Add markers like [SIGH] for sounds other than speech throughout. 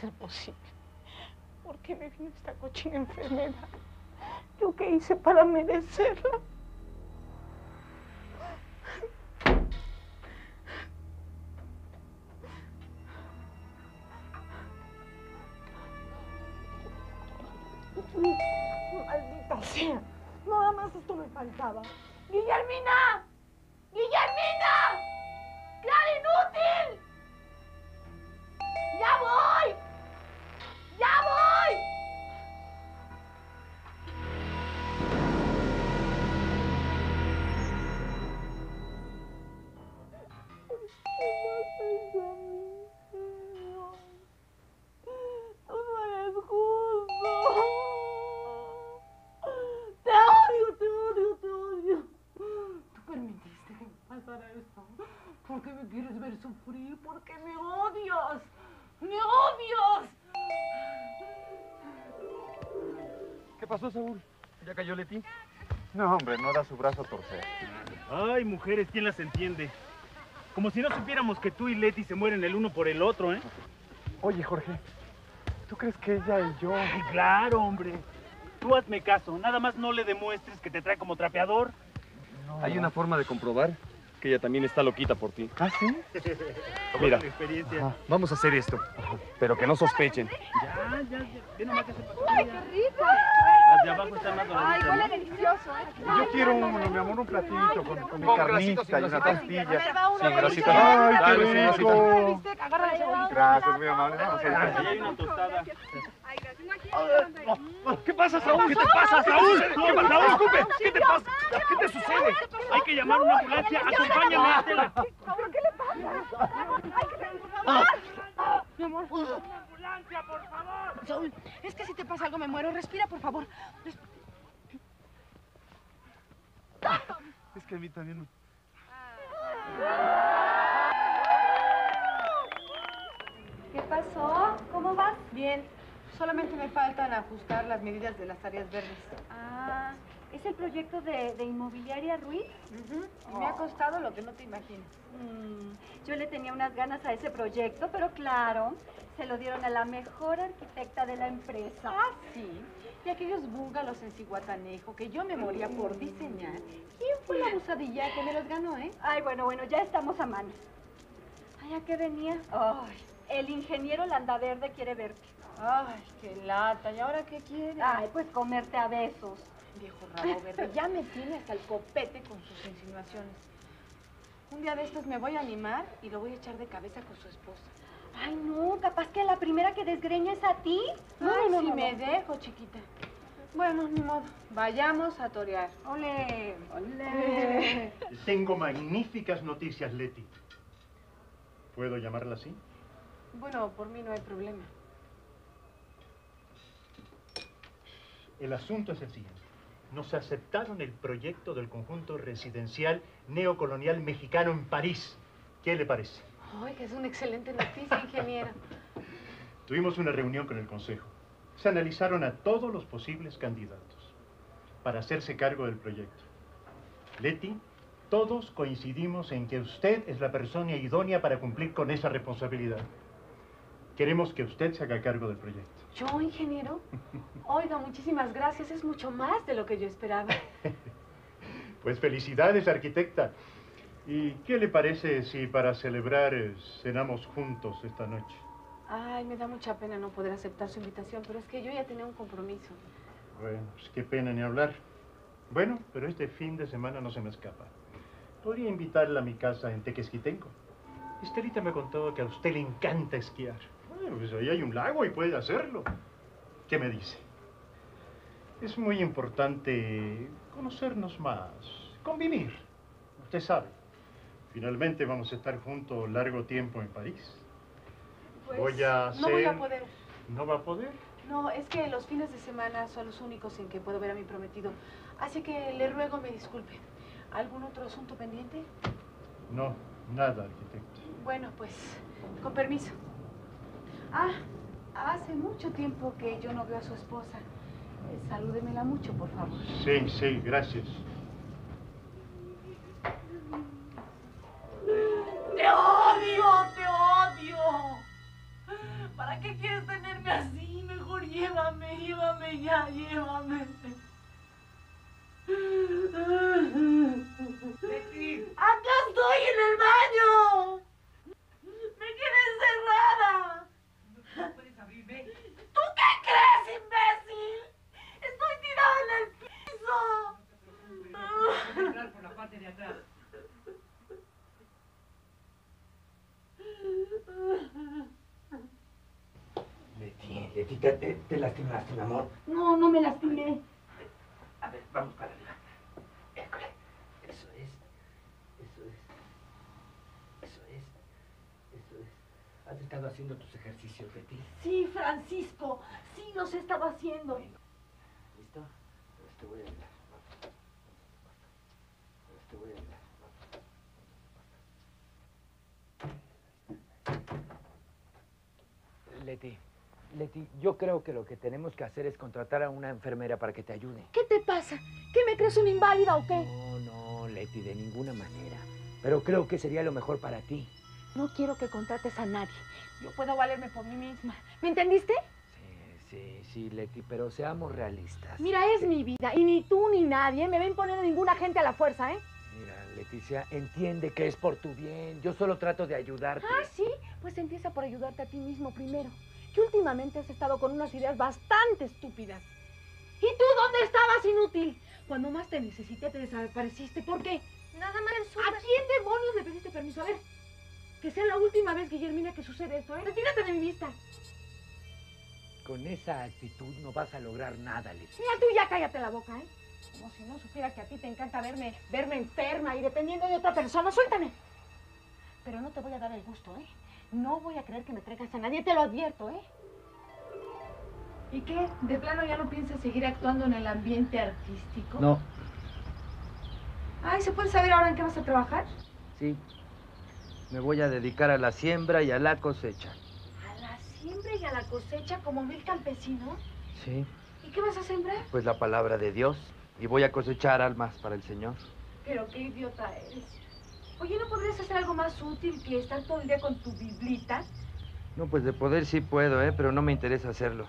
¿Cómo puede ser posible? ¿Por qué me vino esta cochina enfermedad? ¿Yo qué hice para merecerla? Maldita sea. Nada más esto me faltaba. ¡Guillermina! ¡Guillermina! ¡Clara inútil! ¡Ya voy! ¡Ya voy! No eres justo. Te odio, te odio, te odio. Tú permitiste que me pasara esto. ¿Por qué me quieres ver sufrir? ¿Por qué me odias? ¡Me odias! ¿Qué pasó, Saúl? ¿Ya cayó Leti? No, hombre, no da su brazo a torcer. Ay, mujeres, ¿quién las entiende? Como si no supiéramos que tú y Leti se mueren el uno por el otro, ¿eh? Oye, Jorge, ¿tú crees que ella y yo... Ay, claro, hombre. Tú hazme caso, nada más no le demuestres que te trae como trapeador. Hay una forma de comprobar que ella también está loquita por ti. ¿Ah, sí? [LAUGHS] Mira, ajá, vamos a hacer esto, pero que no sospechen. Ya, ya, ya. Ve nomás que se pasó. ¡Ay, qué rico! De abajo están más Ay, huele delicioso, ¿eh? Yo quiero uno, mi amor, un platito con, con mi carnita y una A tortilla. Sin grasita. ¡Ay, qué rico! Gracias, muy amable. A Ahí hay una tostada. ¿Qué pasa, Saúl? ¿Qué te pasa, Saúl? ¿Qué pasa, Saúl? Escupe. ¿Qué te pasa? ¿Qué te sucede? Hay que llamar a una ambulancia. Acompáñame, Estela. ¿Pero qué le pasa? Mi amor. ¡Ambulancia, por favor! Saúl, es que si te pasa algo me muero. Respira, por favor. Es que a mí también... me- ¿Qué pasó? ¿Cómo vas? Bien. Solamente me faltan ajustar las medidas de las áreas verdes. Ah, ¿es el proyecto de, de Inmobiliaria Ruiz? Ujú. Y me ha costado lo que no te imaginas. Mm, yo le tenía unas ganas a ese proyecto, pero claro, se lo dieron a la mejor arquitecta de la empresa. Ah, sí. Y aquellos búngalos en Ciguatanejo que yo me moría por diseñar. ¿Quién fue la abusadilla que me los ganó, eh? Ay, bueno, bueno, ya estamos a mano. Ay, ¿a qué venía? Ay, El ingeniero Landaverde quiere verte. ay, qué lata. ¿Y ahora qué quiere? Ay, pues comerte a besos. Viejo rabo verde, ya me tiene hasta el copete con sus insinuaciones. Un día de estos me voy a animar y lo voy a echar de cabeza con su esposa. Ay, no, capaz que la primera que desgreña es a ti. No, Ay, no, no, si no, me no. dejo, chiquita. Bueno, ni modo. Vayamos a torear. Ole, ole. [LAUGHS] Tengo magníficas noticias, Leti. ¿Puedo llamarla así? Bueno, por mí no hay problema. El asunto es el siguiente. Nos aceptaron el proyecto del conjunto residencial neocolonial mexicano en París. ¿Qué le parece? Ay, que es una excelente noticia, ingeniero. [LAUGHS] Tuvimos una reunión con el Consejo. Se analizaron a todos los posibles candidatos para hacerse cargo del proyecto. Leti, todos coincidimos en que usted es la persona idónea para cumplir con esa responsabilidad. Queremos que usted se haga cargo del proyecto. ¿Yo, ingeniero? Oiga, muchísimas gracias. Es mucho más de lo que yo esperaba. [LAUGHS] Pues felicidades, arquitecta. ¿Y qué le parece si para celebrar eh, cenamos juntos esta noche? Ay, me da mucha pena no poder aceptar su invitación, pero es que yo ya tenía un compromiso. Bueno, pues qué pena ni hablar. Bueno, pero este fin de semana no se me escapa. Podría invitarla a mi casa en Tequesquitenco. Estelita me contó que a usted le encanta esquiar. Pues ahí hay un lago y puede hacerlo. ¿Qué me dice? Es muy importante conocernos más, convivir. Usted sabe, finalmente vamos a estar juntos largo tiempo en París. Pues, Voy a No voy a hacer- poder. ¿No va a poder? No, es que los fines de semana son los únicos en que puedo ver a mi prometido. Así que le ruego me disculpe. ¿Algún otro asunto pendiente? No, nada, arquitecto. Bueno, pues, con permiso. Ah, hace mucho tiempo que yo no veo a su esposa. Eh, salúdemela mucho, por favor. Sí, sí, gracias. ¡Te odio! Te, te, te lastimaste, mi amor. No, no me lastimé. A ver, vamos para arriba. École. Eso es. Eso es. Eso es. Eso es. ¿Has estado haciendo tus ejercicios, Leti? Sí, Francisco, sí los estaba haciendo. ¿Listo? Pues te voy a ayudar. Pues te voy a ayudar. Leti, Leti, yo creo que lo que tenemos que hacer es contratar a una enfermera para que te ayude. ¿Qué te pasa? ¿Qué me crees una inválida o qué? No, no, Leti, de ninguna manera. Pero creo que sería lo mejor para ti. No quiero que contrates a nadie. Yo puedo valerme por mí misma. ¿Me entendiste? Sí, sí, sí, Leti, pero seamos realistas. Mira, es mi vida y ni tú ni nadie me ven poner a ninguna gente a la fuerza, ¿eh? Mira, Leticia, entiende que es por tu bien. Yo solo trato de ayudarte. Ah, sí, pues empieza por ayudarte a ti mismo primero. Que últimamente has estado con unas ideas bastante estúpidas. ¿Y tú dónde estabas, inútil? Cuando más te necesité, te desapareciste. ¿Por qué? Nada más el ¿A súper. quién demonios le pediste permiso? A ver, que sea la última vez, Guillermina, que sucede esto, ¿eh? Retírate de mi vista. Con esa actitud no vas a lograr nada, Leti. Mira, tú ya cállate la boca, ¿eh? Como si no supiera que a ti te encanta verme, verme enferma y dependiendo de otra persona. Suéltame. Pero no te voy a dar el gusto, ¿eh? No voy a creer que me traigas a nadie, te lo advierto, ¿eh? ¿Y qué? ¿De plano ya no piensas seguir actuando en el ambiente artístico? No, Ay, ¿se puede saber ahora en qué vas a trabajar? sí. Me voy a dedicar a la siembra y a la cosecha. A la siembra y a la cosecha como mil campesinos. Sí, ¿Y qué vas a sembrar? pues la palabra de Dios. Y voy a cosechar almas para el Señor. Pero qué idiota eres. Oye, ¿no podrías hacer algo más útil que estar todo el día con tu biblita? No, pues de poder sí puedo, ¿eh? Pero no me interesa hacerlo.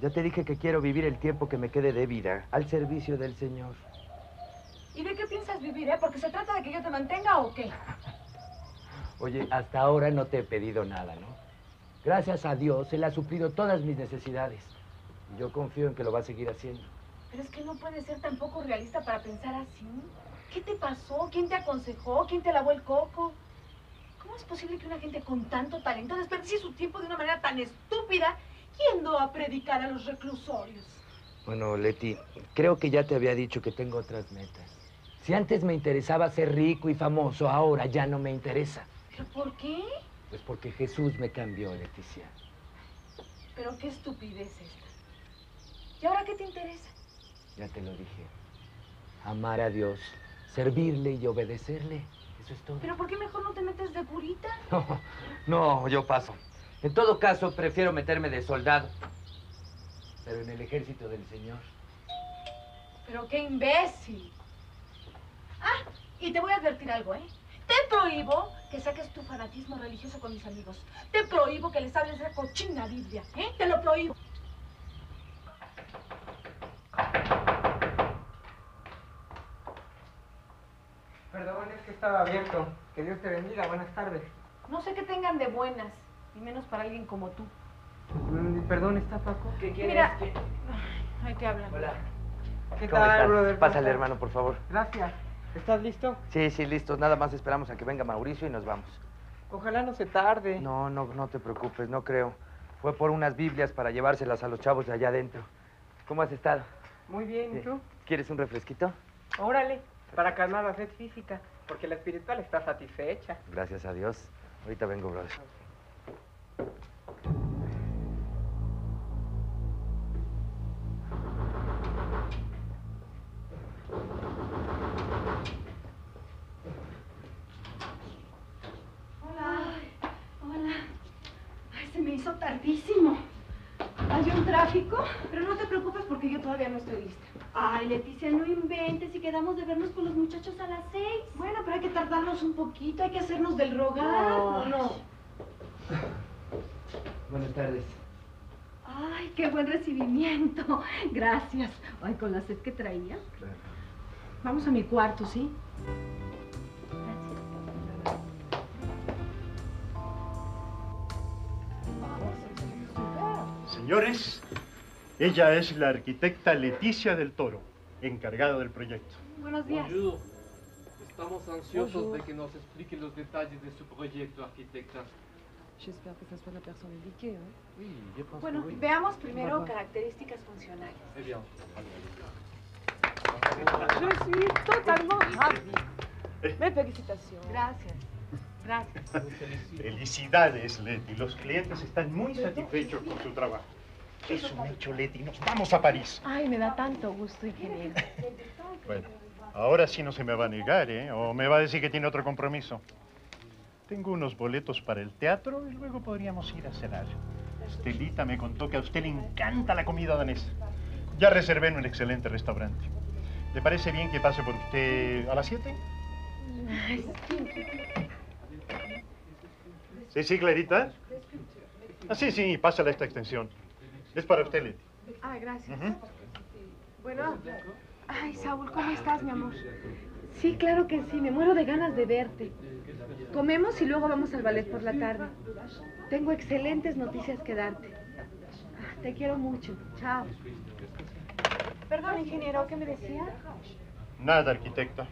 Ya te dije que quiero vivir el tiempo que me quede de vida al servicio del Señor. ¿Y de qué piensas vivir, eh? Porque se trata de que yo te mantenga o qué. [LAUGHS] Oye, hasta ahora no te he pedido nada, ¿no? Gracias a Dios, Él ha suplido todas mis necesidades. Y yo confío en que lo va a seguir haciendo. Pero es que no puedes ser tan poco realista para pensar así. ¿Qué te pasó? ¿Quién te aconsejó? ¿Quién te lavó el coco? ¿Cómo es posible que una gente con tanto talento desperdicie su tiempo de una manera tan estúpida yendo a predicar a los reclusorios? Bueno, Leti, creo que ya te había dicho que tengo otras metas. Si antes me interesaba ser rico y famoso, ahora ya no me interesa. ¿Pero por qué? Pues porque Jesús me cambió, Leticia. Pero qué estupidez esta. ¿Y ahora qué te interesa? Ya te lo dije. Amar a Dios, servirle y obedecerle. Eso es todo. ¿Pero por qué mejor no te metes de curita? [LAUGHS] No, no, yo paso. En todo caso, prefiero meterme de soldado. Pero en el ejército del Señor. Pero qué imbécil. Ah, y te voy a advertir algo, ¿eh? Te prohíbo que saques tu fanatismo religioso con mis amigos. Te prohíbo que les hables de la cochina Biblia, ¿eh? Te lo prohíbo. Perdón, es que estaba abierto. Que Dios te bendiga. Buenas tardes. No sé qué tengan de buenas, y menos para alguien como tú. Mm, Perdón, ¿está Paco? ¿Qué Mira, hay que hablar. Hola. ¿Qué ¿Cómo tal, estás? brother? ¿Cómo Pásale, hermano, por favor. Gracias. ¿Estás listo? Sí, sí, listos. Nada más esperamos a que venga Mauricio y nos vamos. Ojalá no se tarde. No, no, no te preocupes, no creo. Fue por unas Biblias para llevárselas a los chavos de allá adentro. ¿Cómo has estado? Muy bien, ¿y tú? ¿Quieres un refresquito? Órale, para calmar la sed física, porque la espiritual está satisfecha. Gracias a Dios. Ahorita vengo, brother. Hola. Hola. Ay, se me hizo tardísimo. ¿Hay un tráfico? Pero no te preocupes porque yo todavía no estoy lista. Ay, Leticia, no inventes y quedamos de vernos con los muchachos a las seis. Bueno, pero hay que tardarnos un poquito, hay que hacernos del rogar. No. ¿o no? [LAUGHS] Buenas tardes. Ay, qué buen recibimiento. Gracias. Ay, con la sed que traía. Vamos a mi cuarto, ¿sí? Señores, ella es la arquitecta Leticia del Toro, encargada del proyecto. Buenos días. Bonjour. Estamos ansiosos de que nos explique los detalles de su proyecto, arquitecta. J'espère que ça soit la personne indiquée. Hein? Oui, pense Bueno, que oui. veamos primero características funcionales. Eh bien. Je suis totalement ravie. Mes félicitations. Gracias. Gracias. Felicidades, Leti. Los clientes están muy satisfechos con su trabajo. Es un hecho, Leti. Nos vamos a París. Ay, me da tanto gusto, ingeniero. Bueno, ahora sí no se me va a negar, ¿eh? O me va a decir que tiene otro compromiso. Tengo unos boletos para el teatro y luego podríamos ir a cenar. Estelita me contó que a usted le encanta la comida danesa. Ya reservé en un excelente restaurante. ¿Le parece bien que pase por usted a las 7? Sí, sí, Clarita. Ah, sí, sí, pásale esta extensión. Es para usted, Leti. Ay, gracias. Bueno. Ay, Saúl, ¿cómo estás, mi amor? Sí, claro que sí. Me muero de ganas de verte. Comemos y luego vamos al ballet por la tarde. Tengo excelentes noticias que darte. Ah, Te quiero mucho. Chao. Perdón, ingeniero, ¿qué me decía? Nada, arquitecta.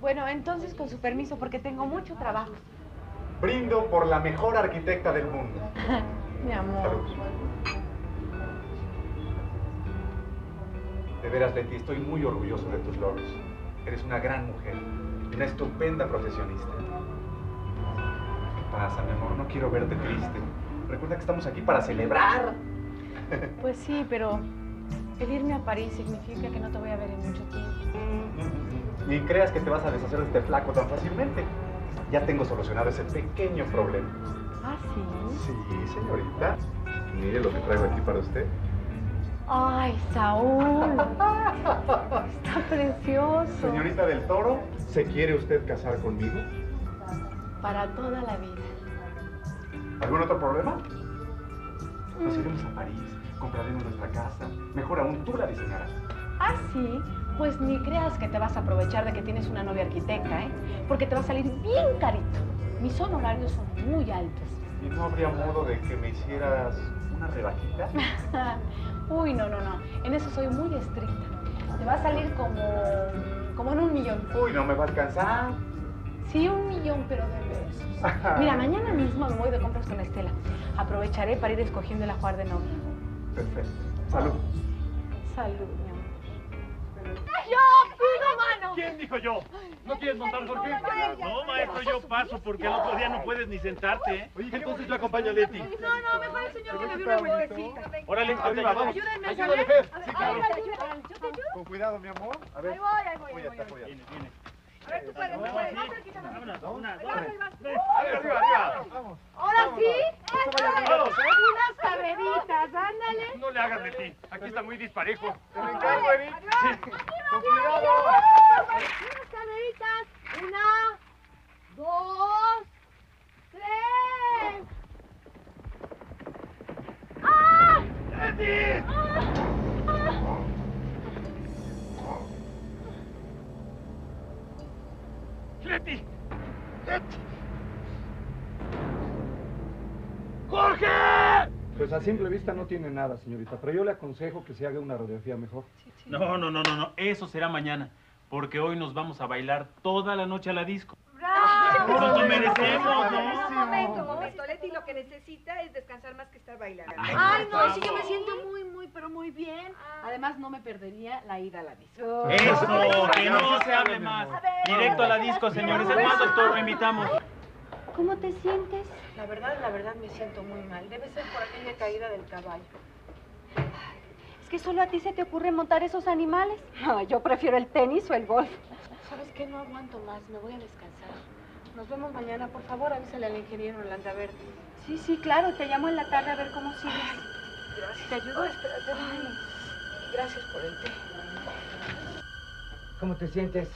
Bueno, entonces con su permiso, porque tengo mucho trabajo. Brindo por la mejor arquitecta del mundo. [LAUGHS] Mi amor. Salud. De veras, Leti, estoy muy orgulloso de tus logros. Eres una gran mujer, una estupenda profesionista. ¿Qué pasa, mi amor? No quiero verte triste. Recuerda que estamos aquí para celebrar. [LAUGHS] Pues sí, pero el irme a París significa que no te voy a ver en mucho tiempo. Ni creas que te vas a deshacer de este flaco tan fácilmente. Ya tengo solucionado ese pequeño problema. ¿Ah, sí? Sí, señorita. Mire lo que traigo aquí para usted. Ay, Saúl. [LAUGHS] Está precioso. Señorita del Toro, ¿se quiere usted casar conmigo? Para toda la vida. ¿Algún otro problema? Nos iremos a París, compraremos nuestra casa. Mejor aún, tú la diseñarás. ¿Ah, sí? Pues ni creas que te vas a aprovechar de que tienes una novia arquitecta, ¿eh? Porque te va a salir bien carito. Mis honorarios son muy altos. ¿Y no habría modo de que me hicieras una rebajita? [LAUGHS] Uy, no, no, no. En eso soy muy estricta. Te va a salir como, como en un millón. Uy, no me va a alcanzar. Sí, un millón, pero de besos. [LAUGHS] Mira, mañana mismo me voy de compras con Estela. Aprovecharé para ir escogiendo la jugar de novia. Perfecto. Salud. Salud. ¡Yo pido mano! ¿Quién dijo yo? ¿No quieres montar, Jorge? No, maestro, yo paso porque el otro día no puedes ni sentarte, ¿eh? Oye, entonces yo acompaño a Leti. No, no, mejor el señor que me dio una vueltecita. Órale, Arriba, vamos. Ayúdenme, Ayúdale, ¿sale? Fer. Sí, Ay, claro. ayúdame, ayúdame. Yo te ayudo. Con cuidado, mi amor. A ver. Ahí voy, ahí voy, ahí voy. Apóyate, apóyate. Viene, viene. A ver, tú puedes. Ahora sí. Unas carreritas, ándale. No le hagas de ti. Aquí está muy disparejo. Te encargo. Unas carreritas. Una, dos, tres. ¡Ah! ¡Leti! Pues a simple vista no tiene nada, señorita, pero yo le aconsejo que se haga una radiografía mejor. No, no, no, no, no. Eso será mañana. Porque hoy nos vamos a bailar toda la noche a la disco. ¡Bravo! Nos lo merecemos, ¿no? Un momento, un momento. Leti lo que necesita es descansar más que estar bailando. Ay, no, sí, yo me siento muy, muy, pero muy bien. Además, no me perdería la ida a la disco. Eso, que no se hable más. Directo a la disco, señores. Es más, doctor, lo invitamos. ¿Cómo te sientes? La verdad, la verdad, me siento muy mal. Debe ser por aquella caída del caballo. ¿Es que solo a ti se te ocurre montar esos animales? No, yo prefiero el tenis o el golf. ¿Sabes qué? No aguanto más. Me voy a descansar. Nos vemos mañana. Por favor, avísale al ingeniero en Landaverde. Sí, sí, claro. Te llamo en la tarde a ver cómo sigues. Gracias. ¿Te ayudo? Ay, espérate. Ay, gracias por el té. ¿Cómo te sientes?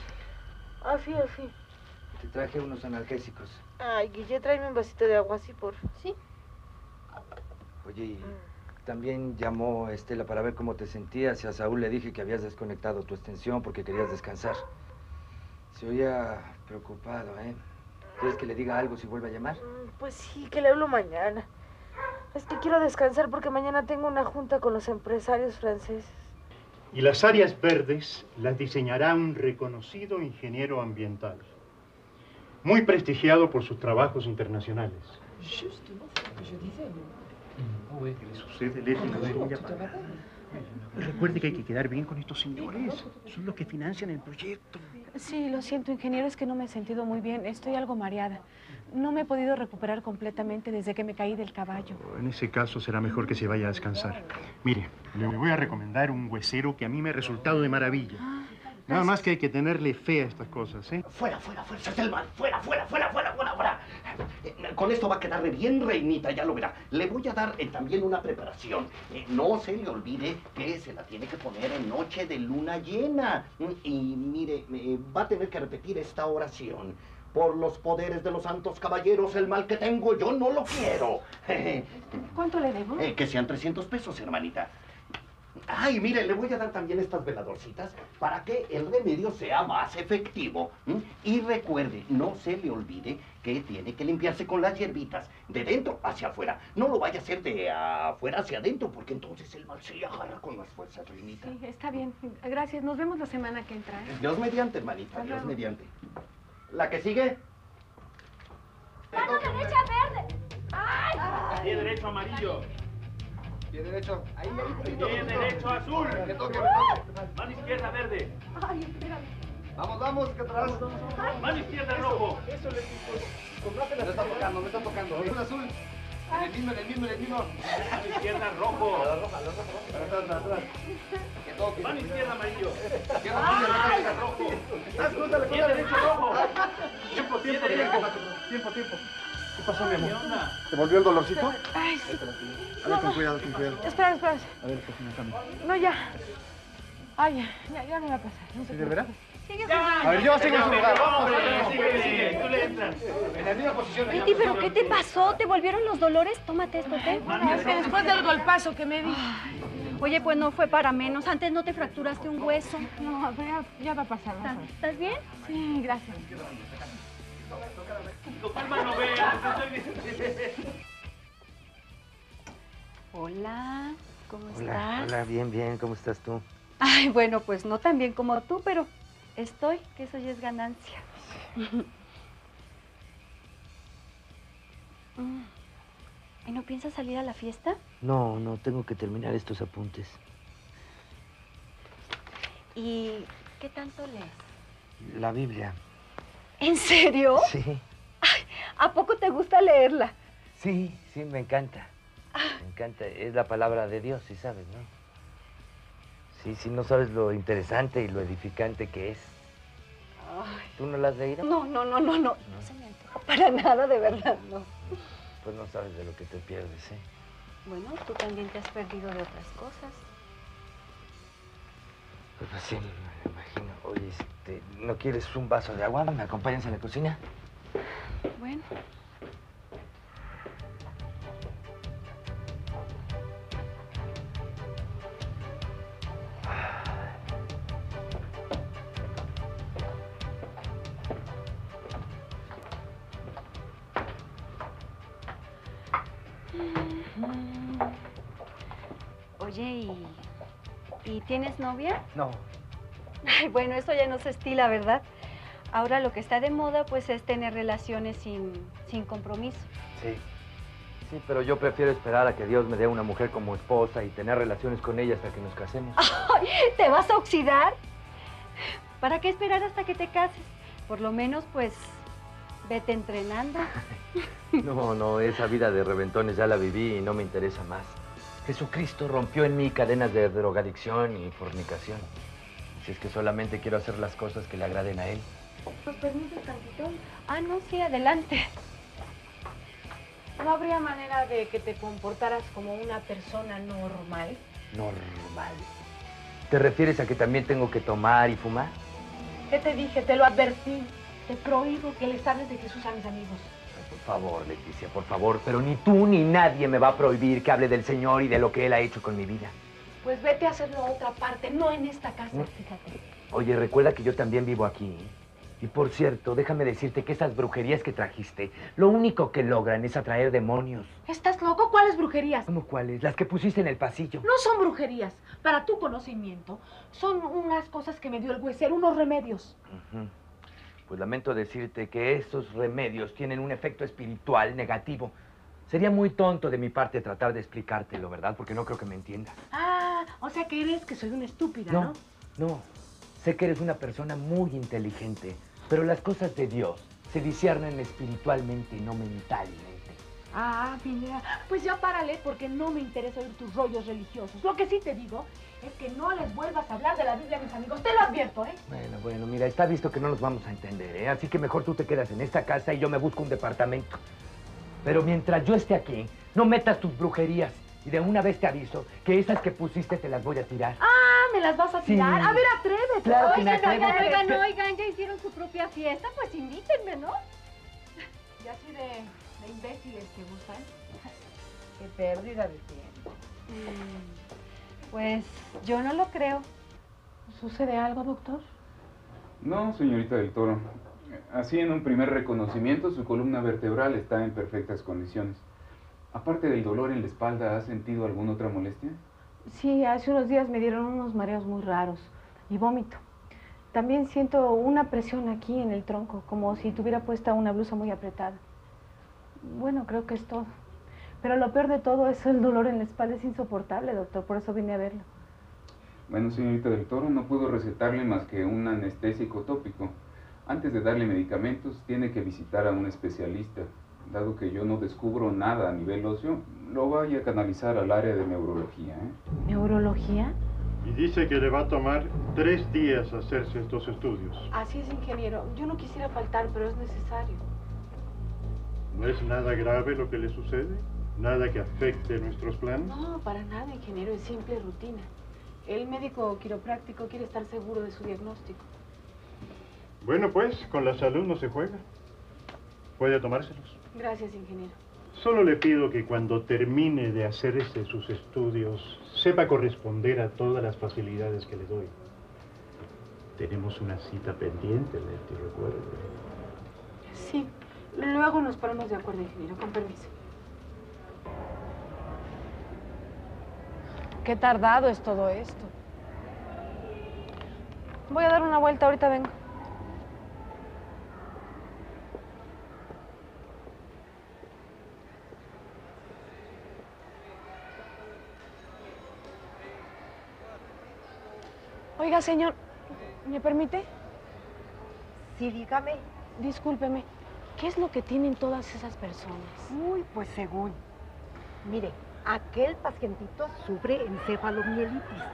Así, así. Te traje unos analgésicos. Ay, Guille, tráeme un vasito de agua así, por Sí. Oye, y también llamó Estela para ver cómo te sentías y a Saúl le dije que habías desconectado tu extensión porque querías descansar. Se oía preocupado, ¿eh? ¿Quieres que le diga algo si vuelve a llamar? Pues sí, que le hablo mañana. Es que quiero descansar porque mañana tengo una junta con los empresarios franceses. Y las áreas verdes las diseñará un reconocido ingeniero ambiental. muy prestigiado por sus trabajos internacionales. Recuerde que hay que quedar bien con estos señores. Son los que financian el proyecto. Sí, lo siento, ingeniero, es que no me he sentido muy bien. Estoy algo mareada. No me he podido recuperar completamente desde que me caí del caballo. En ese caso será mejor que se vaya a descansar. Mire, le voy a recomendar un huesero que a mí me ha resultado de maravilla. Nada más que hay que tenerle fe a estas cosas, ¿eh? Fuera, fuera, fuera, es el mal. Fuera, fuera, fuera, fuera, fuera, fuera. Eh, Con esto va a quedarle bien reinita, ya lo verá. Le voy a dar eh, también una preparación. Eh, no se le olvide que se la tiene que poner en noche de luna llena. Mm, Y mire, eh, va a tener que repetir esta oración. Por los poderes de los santos caballeros, el mal que tengo yo no lo quiero. [LAUGHS] ¿Cuánto le debo? Eh, que sean 300 pesos, hermanita. Ay, mire, le voy a dar también estas veladorcitas para que el remedio sea más efectivo. ¿m? Y recuerde, no se le olvide que tiene que limpiarse con las hierbitas, de dentro hacia afuera. No lo vaya a hacer de afuera hacia adentro, porque entonces el mal se agarra con las fuerzas, Reinita. Sí, está bien. Gracias. Nos vemos la semana que entra. ¿eh? Dios mediante, hermanita, Hasta Dios luego. mediante. ¿La que sigue? ¡Mano derecha verde! ¡Ay! Pie derecho amarillo. Pie derecho. Ahí, ahí. Pie derecho azul. Me toque. Mano izquierda verde. Ay, espérame. Vamos, vamos, que atrás. Mano izquierda rojo. Eso le Me está tocando, me está tocando. Azul, azul. En el mismo, en el mismo, en el mismo. Mano izquierda rojo. La roja, la roja. Para atrás, atrás. Que toque. Mano izquierda amarillo. Izquierda, amarillo, rojo. Pie escúchale. derecho rojo. Tiempo, tiempo, tiempo. Tiempo, tiempo. ¿Qué pasó, mi amor? ¿Te volvió el dolorcito? Ay, sí. A ver, con cuidado, con cuidado. Espera, espera. A ver, pues, no cambia. No, ya. Ay, ya, ya, ya me va a pasar. No se ¿Sí, de verdad? Sigue A ver, yo sigo en su lugar. Vamos, Hombre, vamos, sigue, vamos. sigue, tú le entras. En la misma posición. Betty, ¿pero qué te pasó? ¿Te volvieron los dolores? Tómate esto, ¿te? Bueno, es que después del golpazo que me di. Oye, pues no fue para menos. Antes no te fracturaste un hueso. No, ya, ya va a pasar. ¿Estás bien? Sí, gracias. Hola, ¿cómo Hola, estás? hola, bien, bien, ¿cómo estás tú? Ay, bueno, pues no tan bien como tú, pero estoy, que eso ya es ganancia. [LAUGHS] Mm. ¿Y no piensas salir a la fiesta? No, no, tengo que terminar estos apuntes. ¿Y qué tanto lees? La Biblia. ¿En serio? Sí, ¿A poco te gusta leerla? sí, sí, me encanta. Me encanta, es la palabra de Dios, sí sabes, ¿no? Sí, sí, no sabes lo interesante y lo edificante que es. Ay, ¿Tú no la has leído? no, no, no, no, no. No se me antoja para nada, de verdad, no. Pues no sabes de lo que te pierdes, ¿eh? Bueno, tú también te has perdido de otras cosas. Pues sí, me imagino. Oye, este, ¿no quieres un vaso de agua? ¿Me acompañas a la cocina? Bueno. Oye, ¿y, ¿y tienes novia? No. Ay, bueno, eso ya no se estila, ¿verdad? Ahora lo que está de moda, pues, es tener relaciones sin, sin compromiso. Sí. Sí, pero yo prefiero esperar a que Dios me dé una mujer como esposa y tener relaciones con ella hasta que nos casemos. Ay, ¿Te vas a oxidar? ¿Para qué esperar hasta que te cases? Por lo menos, pues, vete entrenando. [LAUGHS] No, no, esa vida de reventones ya la viví y no me interesa más. Jesucristo rompió en mí cadenas de drogadicción y fornicación. Así es que solamente quiero hacer las cosas que le agraden a Él. ¿Nos permites tantito? Ah, no, sí, adelante. ¿No habría manera de que te comportaras como una persona normal? Normal. ¿Te refieres a que también tengo que tomar y fumar? ¿Qué te dije? Te lo advertí. Te prohíbo que les hables de Jesús a mis amigos. Por favor, Leticia, por favor. Pero ni tú ni nadie me va a prohibir que hable del Señor y de lo que Él ha hecho con mi vida. Pues vete a hacerlo a otra parte, no en esta casa, No. fíjate. Oye, recuerda que yo también vivo aquí. Y por cierto, déjame decirte que esas brujerías que trajiste, lo único que logran es atraer demonios. ¿Estás loco? ¿Cuáles brujerías? ¿Cómo cuáles? Las que pusiste en el pasillo. No son brujerías. Para tu conocimiento, son unas cosas que me dio el huesero, unos remedios. Pues lamento decirte que esos remedios tienen un efecto espiritual negativo. Sería muy tonto de mi parte tratar de explicártelo, ¿verdad? Porque no creo que me entiendas. Ah, o sea que eres que soy una estúpida, ¿no? No, no. Sé que eres una persona muy inteligente, pero las cosas de Dios se disciernen espiritualmente y no mentalmente. Ah, mira, pues ya párale porque no me interesa oír tus rollos religiosos. Lo que sí te digo es que no les vuelvas a hablar de la Biblia a mis amigos. Te lo advierto, ¿eh? Bueno, bueno, mira, está visto que no nos vamos a entender, ¿eh? Así que mejor tú te quedas en esta casa y yo me busco un departamento. Pero mientras yo esté aquí, no metas tus brujerías. Y de una vez te aviso que esas que pusiste te las voy a tirar. Ah, ¿me las vas a Sí. tirar? A ver, atrévete. Claro me Oigan, oigan, oigan, [LAUGHS] oigan, ya hicieron su propia fiesta, pues invítenme, ¿no? Y así de, de imbéciles que gustan. [LAUGHS] Qué pérdida de tiempo. Pues yo no lo creo. ¿Sucede algo, doctor? No, señorita del Toro. Así en un primer reconocimiento, su columna vertebral está en perfectas condiciones. Aparte del dolor en la espalda, ¿ha sentido alguna otra molestia? Sí, hace unos días me dieron unos mareos muy raros y vómito. También siento una presión aquí en el tronco, como si tuviera puesta una blusa muy apretada. Bueno, creo que es todo. Pero lo peor de todo es el dolor en la espalda, es insoportable, doctor, por eso vine a verlo. Bueno, señorita del Toro, no puedo recetarle más que un anestésico tópico. Antes de darle medicamentos, tiene que visitar a un especialista. Dado que yo no descubro nada a nivel óseo, lo vaya a canalizar al área de neurología. ¿eh? ¿Neurología? Y dice que le va a tomar tres días hacerse estos estudios. Así es, ingeniero. Yo no quisiera faltar, pero es necesario. ¿No es nada grave lo que le sucede? ¿Nada que afecte nuestros planes? No, para nada, ingeniero, es simple rutina. El médico quiropráctico quiere estar seguro de su diagnóstico. Bueno, pues, con la salud no se juega. Puede tomárselos. Gracias, ingeniero. Solo le pido que cuando termine de hacerse sus estudios, sepa corresponder a todas las facilidades que le doy. Tenemos una cita pendiente, Leti, recuerde. Sí, luego nos ponemos de acuerdo, ingeniero, con permiso. Qué tardado es todo esto. Voy a dar una vuelta, ahorita vengo. Oiga, señor, ¿me permite? Sí, dígame. Discúlpeme, ¿qué es lo que tienen todas esas personas? Uy, pues según. Mire, aquel pacientito sufre encefalomielitis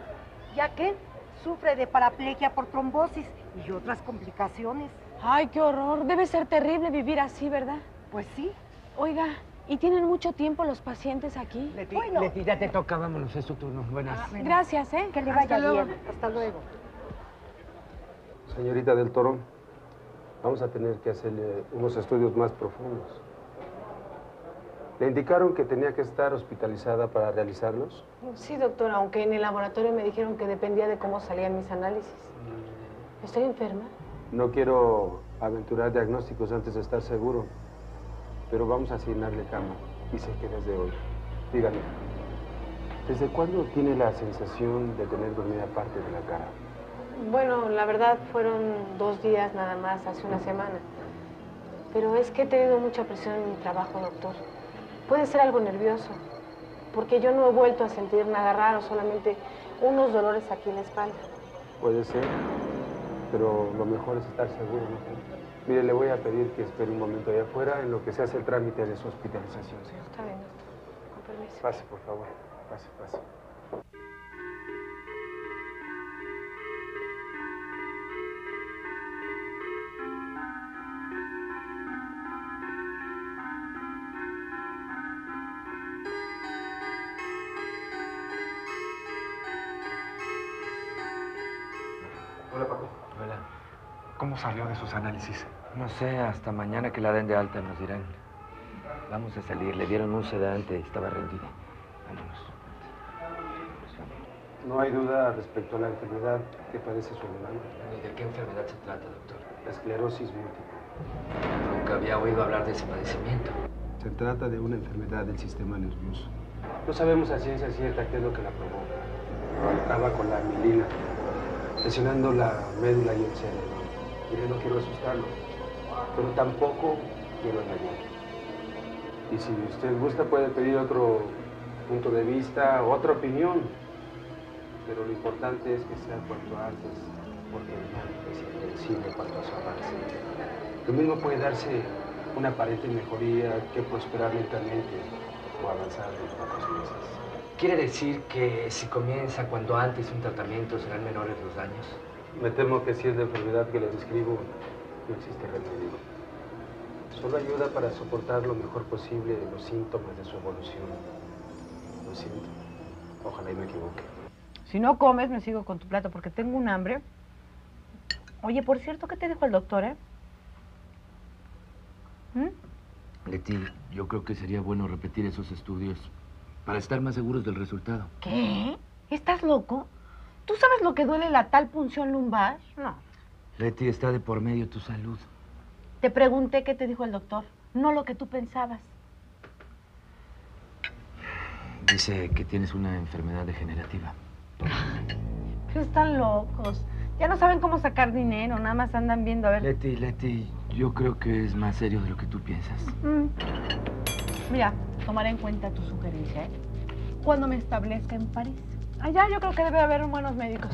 y aquel sufre de paraplegia por trombosis y otras complicaciones. Ay, qué horror. Debe ser terrible vivir así, ¿verdad? Pues sí. Oiga, ¿y tienen mucho tiempo los pacientes aquí? Leti, Leti, ya te toca, vámonos, es tu turno. Buenas. Ah, Gracias, ¿eh? Que le Hasta vaya luego. bien. Hasta luego. Señorita del Toro, vamos a tener que hacerle unos estudios más profundos. ¿Le indicaron que tenía que estar hospitalizada para realizarlos? Sí, doctor, aunque en el laboratorio me dijeron que dependía de cómo salían mis análisis. ¿Estoy enferma? No quiero aventurar diagnósticos antes de estar seguro, pero vamos a asignarle cama. Dice que desde hoy. Dígame, ¿desde cuándo tiene la sensación de tener dormida parte de la cara? Bueno, la verdad fueron dos días nada más, hace una semana. Pero es que he tenido mucha presión en mi trabajo, doctor. Puede ser algo nervioso, porque yo no he vuelto a sentir nada raro, solamente unos dolores aquí en la espalda. Puede ser, pero lo mejor es estar seguro, ¿no? Mire, le voy a pedir que espere un momento allá afuera en lo que se hace el trámite de su hospitalización. ¿sí? Está bien, doctor. Con permiso. Pase, por favor. Pase, pase. ¿Cómo salió de sus análisis? No sé, hasta mañana que la den de alta nos dirán. Vamos a salir, le dieron un sedante, estaba rendida. Vámonos. No hay duda respecto a la enfermedad que padece su hermano. ¿Y de qué enfermedad se trata, doctor? La esclerosis múltiple. Nunca había oído hablar de ese padecimiento. Se trata de una enfermedad del sistema nervioso. No sabemos a ciencia cierta qué es lo que la provoca. Acaba con la mielina, lesionando la médula y el cerebro. Mire, no quiero asustarlo, pero tampoco quiero engañar. Y si usted gusta puede pedir otro punto de vista, otra opinión, pero lo importante es que sea cuanto antes, porque el mal es invencible cuanto a su avance. Lo mismo puede darse una aparente mejoría que prosperar lentamente o avanzar en pocos meses. ¿Quiere decir que si comienza cuando antes un tratamiento serán menores los daños? Me temo que si es la enfermedad que le describo, no existe remedio. Solo ayuda para soportar lo mejor posible los síntomas de su evolución. Lo siento. Ojalá y me equivoque. Si no comes, me sigo con tu plato porque tengo un hambre. Oye, por cierto, ¿qué te dijo el doctor, eh? ¿Mm? Leti, yo creo que sería bueno repetir esos estudios para estar más seguros del resultado. ¿Qué? ¿Estás loco? ¿Tú sabes lo que duele la tal punción lumbar? No. Leti, está de por medio tu salud. Te pregunté qué te dijo el doctor, no lo que tú pensabas. Dice que tienes una enfermedad degenerativa. Pero están locos. Ya no saben cómo sacar dinero, nada más andan viendo a ver. Leti, Leti, yo creo que es más serio de lo que tú piensas. Mm. Mira, tomaré en cuenta tu sugerencia, ¿eh? Cuando me establezca en París. Allá yo creo que debe haber buenos médicos.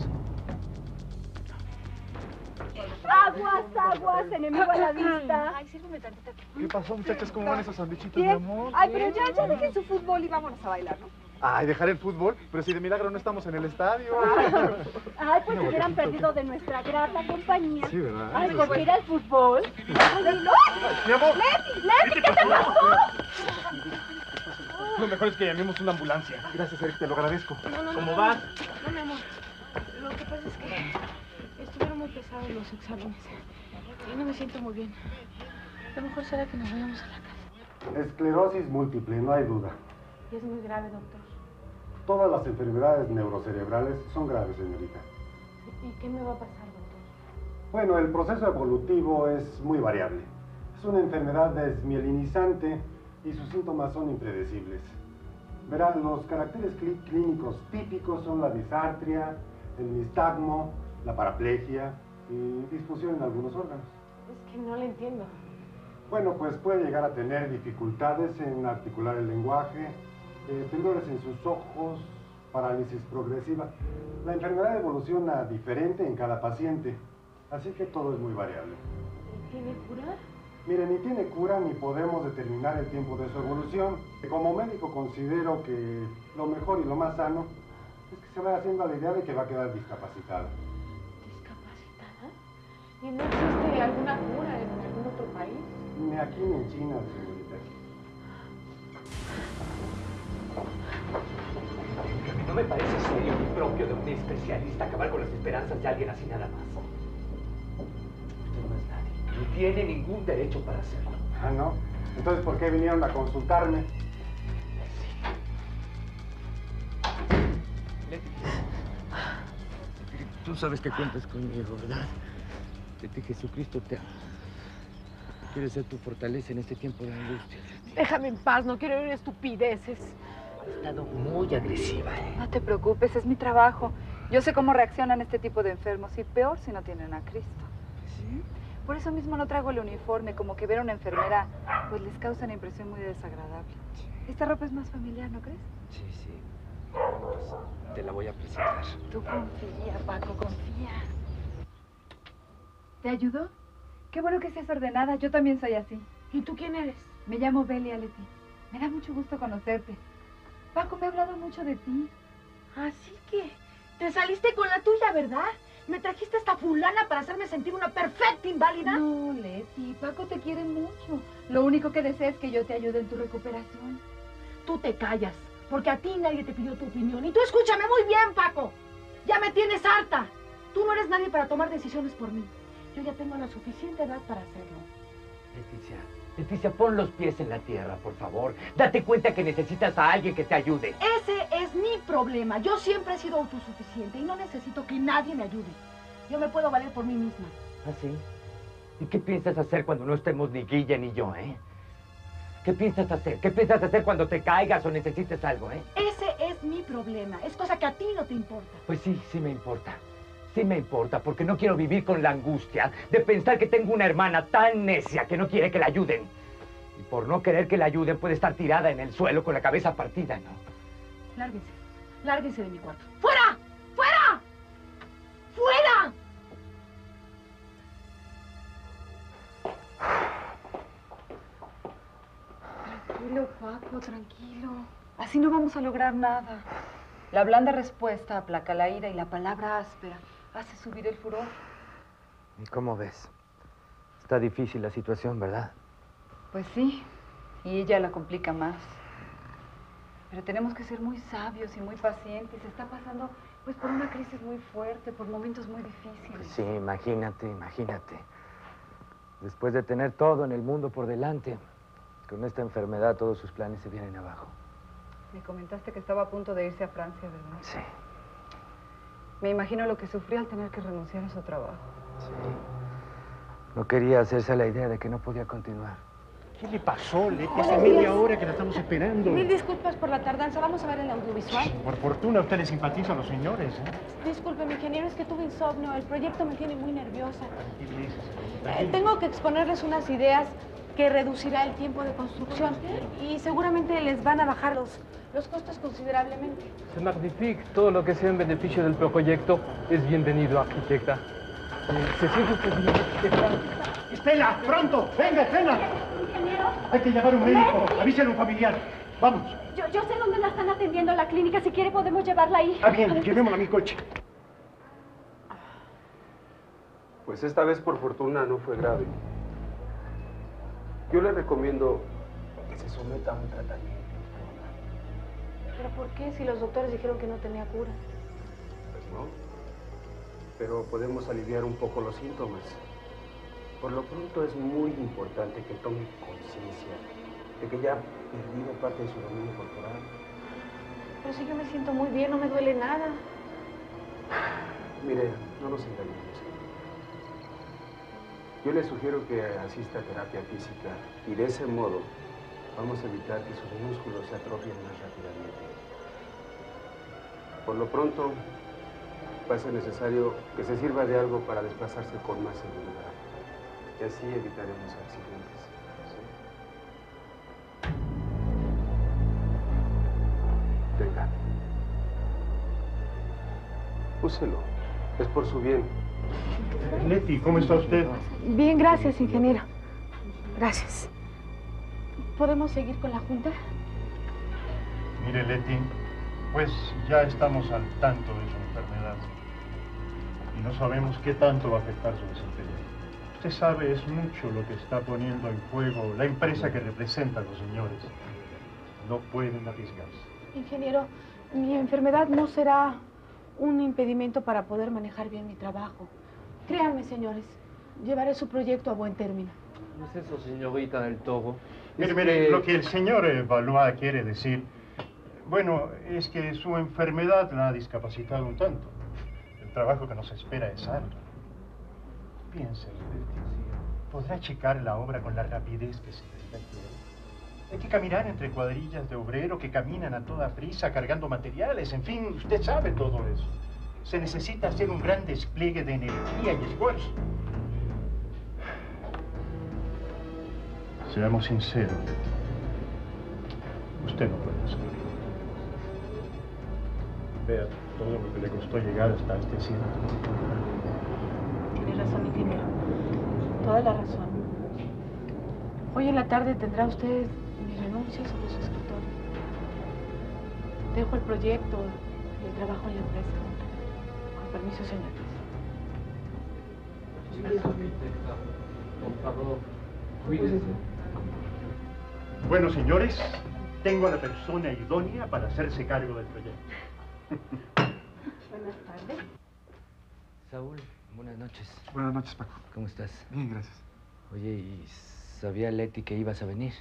Aguas, aguas, enemigo a la vista. Ay, sírveme tantita. ¿Qué pasó, muchachas? ¿Cómo van esos sandwichitos, mi amor? Ay, pero ya, ya dejen su fútbol y vámonos a bailar, ¿no? Ay, dejar el fútbol, pero si de milagro no estamos en el estadio. [LAUGHS] Ay, pues se hubieran perdido de nuestra grata compañía. Sí, ¿verdad? Ay, por ir al fútbol. Leti, Leti, ¿qué te pasó? Lo mejor es que llamemos una ambulancia. Gracias, Eric, te lo agradezco. No, no, ¿Cómo no, vas? No, mi amor. Lo que pasa es que estuvieron muy pesados los exámenes. Y no me siento muy bien. Lo mejor será que nos vayamos a la casa. Esclerosis múltiple, no hay duda. Y es muy grave, doctor. Todas las enfermedades neurocerebrales son graves, señorita. ¿Y qué me va a pasar, doctor? Bueno, el proceso evolutivo es muy variable. Es una enfermedad desmielinizante y sus síntomas son impredecibles. Verán, los caracteres clí- clínicos típicos son la disartria, el nistagmo, la paraplegia y disfunción en algunos órganos. Es que no le entiendo. Bueno, pues puede llegar a tener dificultades en articular el lenguaje, eh, temblores en sus ojos, parálisis progresiva. La enfermedad evoluciona diferente en cada paciente, así que todo es muy variable. ¿Tiene cura? Mire, ni tiene cura ni podemos determinar el tiempo de su evolución. Como médico considero que lo mejor y lo más sano es que se vaya haciendo la idea de que va a quedar discapacitada. ¿Discapacitada? ¿Y no existe alguna cura en algún otro país? Ni aquí ni en China, señorita. No me parece serio ni propio de un especialista acabar con las esperanzas de alguien así nada más. Ni tiene ningún derecho para hacerlo. Ah, ¿no? Entonces, ¿por qué vinieron a consultarme? Tú sabes que cuentas conmigo, ¿verdad? De ti Jesucristo te ama. Quieres ser tu fortaleza en este tiempo de angustia. Déjame en paz, no quiero oír estupideces. Ha estado muy agresiva, ¿eh? No te preocupes, es mi trabajo. Yo sé cómo reaccionan este tipo de enfermos y peor si no tienen a Cristo. Por eso mismo no traigo el uniforme, como que ver a una enfermera pues les causa una impresión muy desagradable. Esta ropa es más familiar, ¿no crees? Sí, sí. Pues, te la voy a presentar. Tú confía, Paco, confía. ¿Te ayudó? Qué bueno que seas ordenada, yo también soy así. ¿Y tú quién eres? Me llamo Belia Leti. Me da mucho gusto conocerte. Paco me ha hablado mucho de ti. Así que te saliste con la tuya, ¿verdad? ¿Me trajiste esta fulana para hacerme sentir una perfecta inválida? No, Leti, Paco te quiere mucho. Lo único que desea es que yo te ayude en tu recuperación. Tú te callas, porque a ti nadie te pidió tu opinión. Y tú escúchame muy bien, Paco. Ya me tienes harta. Tú no eres nadie para tomar decisiones por mí. Yo ya tengo la suficiente edad para hacerlo. Leticia, Leticia, pon los pies en la tierra, por favor. Date cuenta que necesitas a alguien que te ayude. Ese es mi problema. Yo siempre he sido autosuficiente y no necesito que nadie me ayude. Yo me puedo valer por mí misma. ¿Ah, sí? ¿Y qué piensas hacer cuando no estemos ni Guilla ni yo, eh? ¿Qué piensas hacer? ¿Qué piensas hacer cuando te caigas o necesites algo, eh? Ese es mi problema. Es cosa que a ti no te importa. Pues sí, sí me importa. Sí me importa, porque no quiero vivir con la angustia de pensar que tengo una hermana tan necia que no quiere que la ayuden. Y por no querer que la ayuden puede estar tirada en el suelo con la cabeza partida, ¿no? Lárguense. Lárguense de mi cuarto. ¡Fuera! ¡Fuera! ¡Fuera! Tranquilo, Paco, tranquilo. Así no vamos a lograr nada. La blanda respuesta aplaca la ira y la palabra áspera hace subir el furor. ¿Y cómo ves? Está difícil la situación, ¿verdad? Pues sí, y ella la complica más. Pero tenemos que ser muy sabios y muy pacientes. Está pasando pues por una crisis muy fuerte, por momentos muy difíciles. Sí, imagínate, imagínate. Después de tener todo en el mundo por delante, con esta enfermedad todos sus planes se vienen abajo. Me comentaste que estaba a punto de irse a Francia, ¿verdad? Sí. Me imagino lo que sufrió al tener que renunciar a su trabajo. No quería hacerse la idea de que no podía continuar. ¿Qué le pasó, Leti? Hace media hora que la estamos esperando. Mil disculpas por la tardanza. Vamos a ver el audiovisual. Por fortuna usted le simpatiza a los señores, ¿eh? Disculpe, mi ingeniero, es que tuve insomnio. El proyecto me tiene muy nerviosa. Eh, tengo que exponerles unas ideas que reducirá el tiempo de construcción y seguramente les van a bajar los, los costos considerablemente. C'est magnifique. Todo lo que sea en beneficio del proyecto es bienvenido, arquitecta. ¿Se siente usted bien, arquitecta? Estela, pronto, venga, Estela. Ingeniero. Hay que llamar a un médico. Avísale a un familiar. Vamos. Yo, yo sé dónde la están atendiendo en la clínica. Si quiere, podemos llevarla ahí. Ah, bien, llevémosla a mi coche. Pues esta vez, por fortuna, no fue grave. Yo le recomiendo que se someta a un tratamiento. ¿Pero por qué? Si los doctores dijeron que no tenía cura. Pues no. Pero podemos aliviar un poco los síntomas. Por lo pronto es muy importante que tome conciencia de que ya ha perdido parte de su dominio corporal. Pero si yo me siento muy bien, no me duele nada. Mire, no nos engañemos. Yo le sugiero que asista a terapia física y de ese modo vamos a evitar que sus músculos se atrofien más rápidamente. Por lo pronto, va a ser necesario que se sirva de algo para desplazarse con más seguridad. Y así evitaremos accidentes. ¿sí? Tenga. Úselo. Es por su bien. Leti, ¿cómo está usted? Bien, gracias, ingeniero. Gracias. ¿Podemos seguir con la junta? Mire, Leti, pues ya estamos al tanto de su enfermedad. Y no sabemos qué tanto va a afectar su desempeño. Usted sabe, es mucho lo que está poniendo en juego la empresa que representa a los señores. No pueden arriesgarse. Ingeniero, mi enfermedad no será un impedimento para poder manejar bien mi trabajo. Créanme, señores, llevaré su proyecto a buen término. No es eso, señorita del Toro. Mire, mire, que- lo que el señor Valois quiere decir, bueno, es que su enfermedad la ha discapacitado un tanto. El trabajo que nos espera es arduo. Piense, podrá checar la obra con la rapidez que se requiere. Hay que caminar entre cuadrillas de obrero que caminan a toda prisa cargando materiales, en fin, usted sabe todo eso. Se necesita hacer un gran despliegue de energía y esfuerzo. Seamos sinceros. Usted no puede hacerlo. Vea todo lo que le costó llegar hasta este asiento. Tiene razón, ingeniero. Toda la razón. Hoy en la tarde tendrá usted mi renuncia sobre su escritorio. Dejo el proyecto y el trabajo en la empresa. Con permiso, señores. Por favor, cuídese. Bueno, señores, tengo a la persona idónea para hacerse cargo del proyecto. Buenas tardes. Saúl, buenas noches. Buenas noches, Paco. ¿Cómo estás? Bien, gracias. Oye, ¿y sabía Leti que ibas a venir?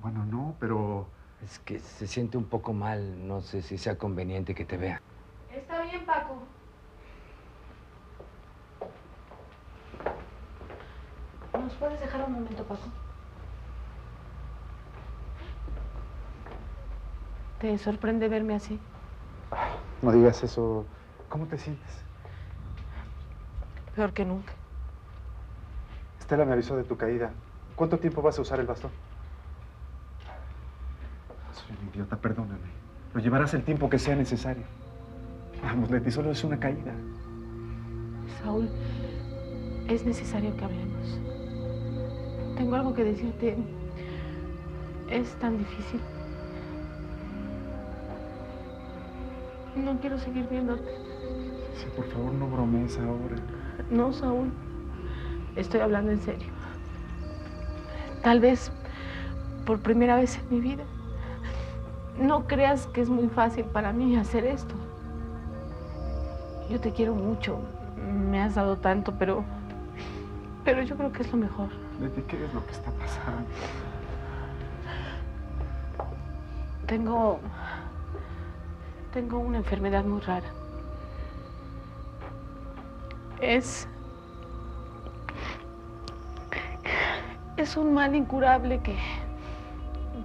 Bueno, no, pero... Es que se siente un poco mal. No sé si sea conveniente que te vea. Está bien, Paco. ¿Nos puedes dejar un momento, Paco? ¿Te sorprende verme así? No digas eso. ¿Cómo te sientes? peor que nunca. Estela me avisó de tu caída. ¿Cuánto tiempo vas a usar el bastón? Soy un idiota, perdóname. Lo llevarás el tiempo que sea necesario. Vamos, Leti, solo es una caída. Saúl, es necesario que hablemos. Tengo algo que decirte. Es tan difícil. No quiero seguir viéndote. Sí, por favor, no bromees ahora. No, Saúl. Estoy hablando en serio. Tal vez por primera vez en mi vida. No creas que es muy fácil para mí hacer esto. Yo te quiero mucho. Me has dado tanto, pero. Pero yo creo que es lo mejor. Leti, ¿qué es lo que está pasando? Tengo. Tengo una enfermedad muy rara. Es. Es un mal incurable que.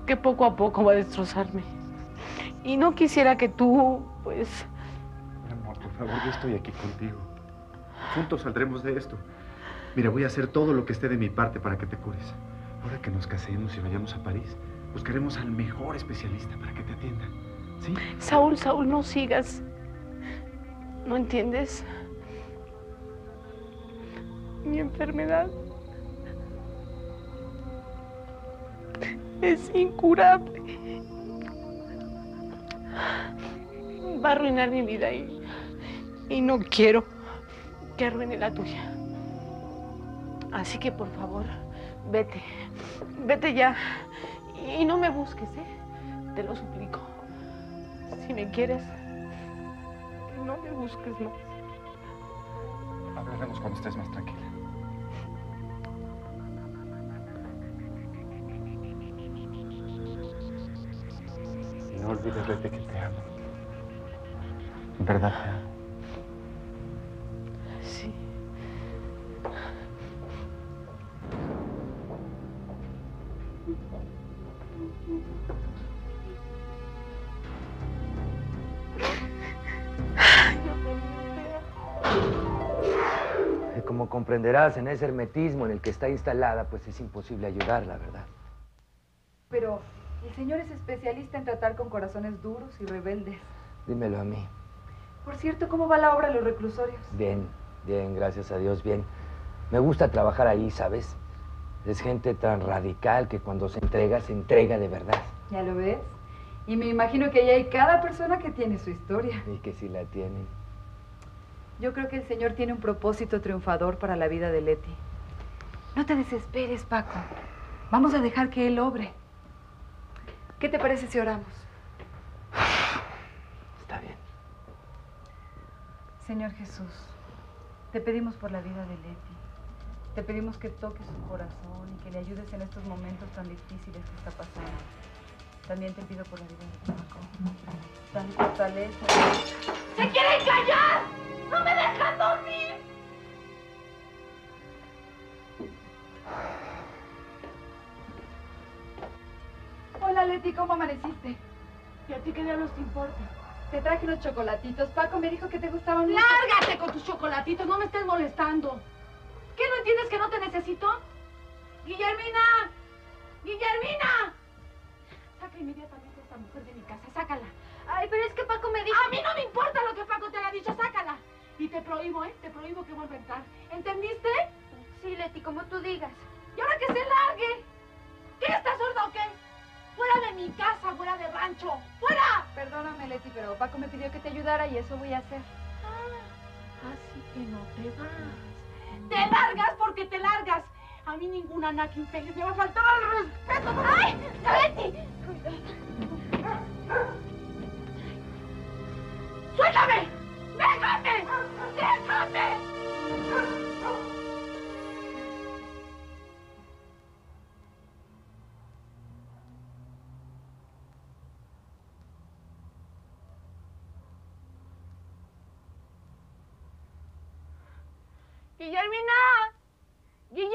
que poco a poco va a destrozarme. Y no quisiera que tú, pues. Mi amor, por favor, yo estoy aquí contigo. Juntos saldremos de esto. Mira, voy a hacer todo lo que esté de mi parte para que te cures. Ahora que nos casemos y vayamos a París, buscaremos al mejor especialista para que te atienda. Saúl, Saúl, no sigas. ¿No entiendes? Mi enfermedad es incurable. Va a arruinar mi vida y, y no quiero que arruine la tuya. Así que por favor, vete. Vete ya. Y no me busques, ¿eh? Te lo suplico. Si me quieres, no me busques más. Hablaremos cuando estés más tranquila. No olvides, Leti, que te amo. Verdad. Comprenderás, en ese hermetismo en el que está instalada, pues es imposible ayudarla, ¿verdad? Pero el señor es especialista en tratar con corazones duros y rebeldes. Dímelo a mí. Por cierto, ¿cómo va la obra de los reclusorios? Bien, bien, gracias a Dios, bien. Me gusta trabajar ahí, ¿sabes? Es gente tan radical que cuando se entrega, se entrega de verdad. ¿Ya lo ves? Y me imagino que ahí hay cada persona que tiene su historia. Y que sí la tienen. Yo creo que el Señor tiene un propósito triunfador para la vida de Leti. No te desesperes, Paco. Vamos a dejar que Él obre. ¿Qué te parece si oramos? Está bien. Señor Jesús, te pedimos por la vida de Leti. Te pedimos que toques su corazón y que le ayudes en estos momentos tan difíciles que está pasando. También te pido por la vida de Paco. Dale fortaleza. ¡Se quieren callar! ¡No me dejan dormir! Hola, Leti, ¿cómo amaneciste? ¿Y a ti qué diablos te importa? Te traje unos chocolatitos. Paco me dijo que te gustaban mucho. ¡Lárgate con tus chocolatitos! ¡No me estés molestando! ¿Qué no entiendes que no te necesito? ¡Guillermina! ¡Guillermina! Saca inmediatamente a esta mujer de mi casa, sácala. Ay, pero es que Paco me dijo... A mí no me importa lo que Paco te haya dicho, sácala. Y te prohíbo, ¿eh? Te prohíbo que vuelva a entrar. ¿Entendiste? Sí, Leti, como tú digas. Y ahora que se largue. ¿Qué estás sorda o qué? Fuera de mi casa, fuera de rancho. ¡Fuera! Perdóname, Leti, pero Paco me pidió que te ayudara y eso voy a hacer. Así que no te vas. Te largas porque te largas. A mí ninguna Naki infeliz me va a faltar al respeto. ¡Ay! ¡Leti! ¡Suéltame! ¡Déjame! ¡Déjame! ¡Guillermina! ¡Guillermina!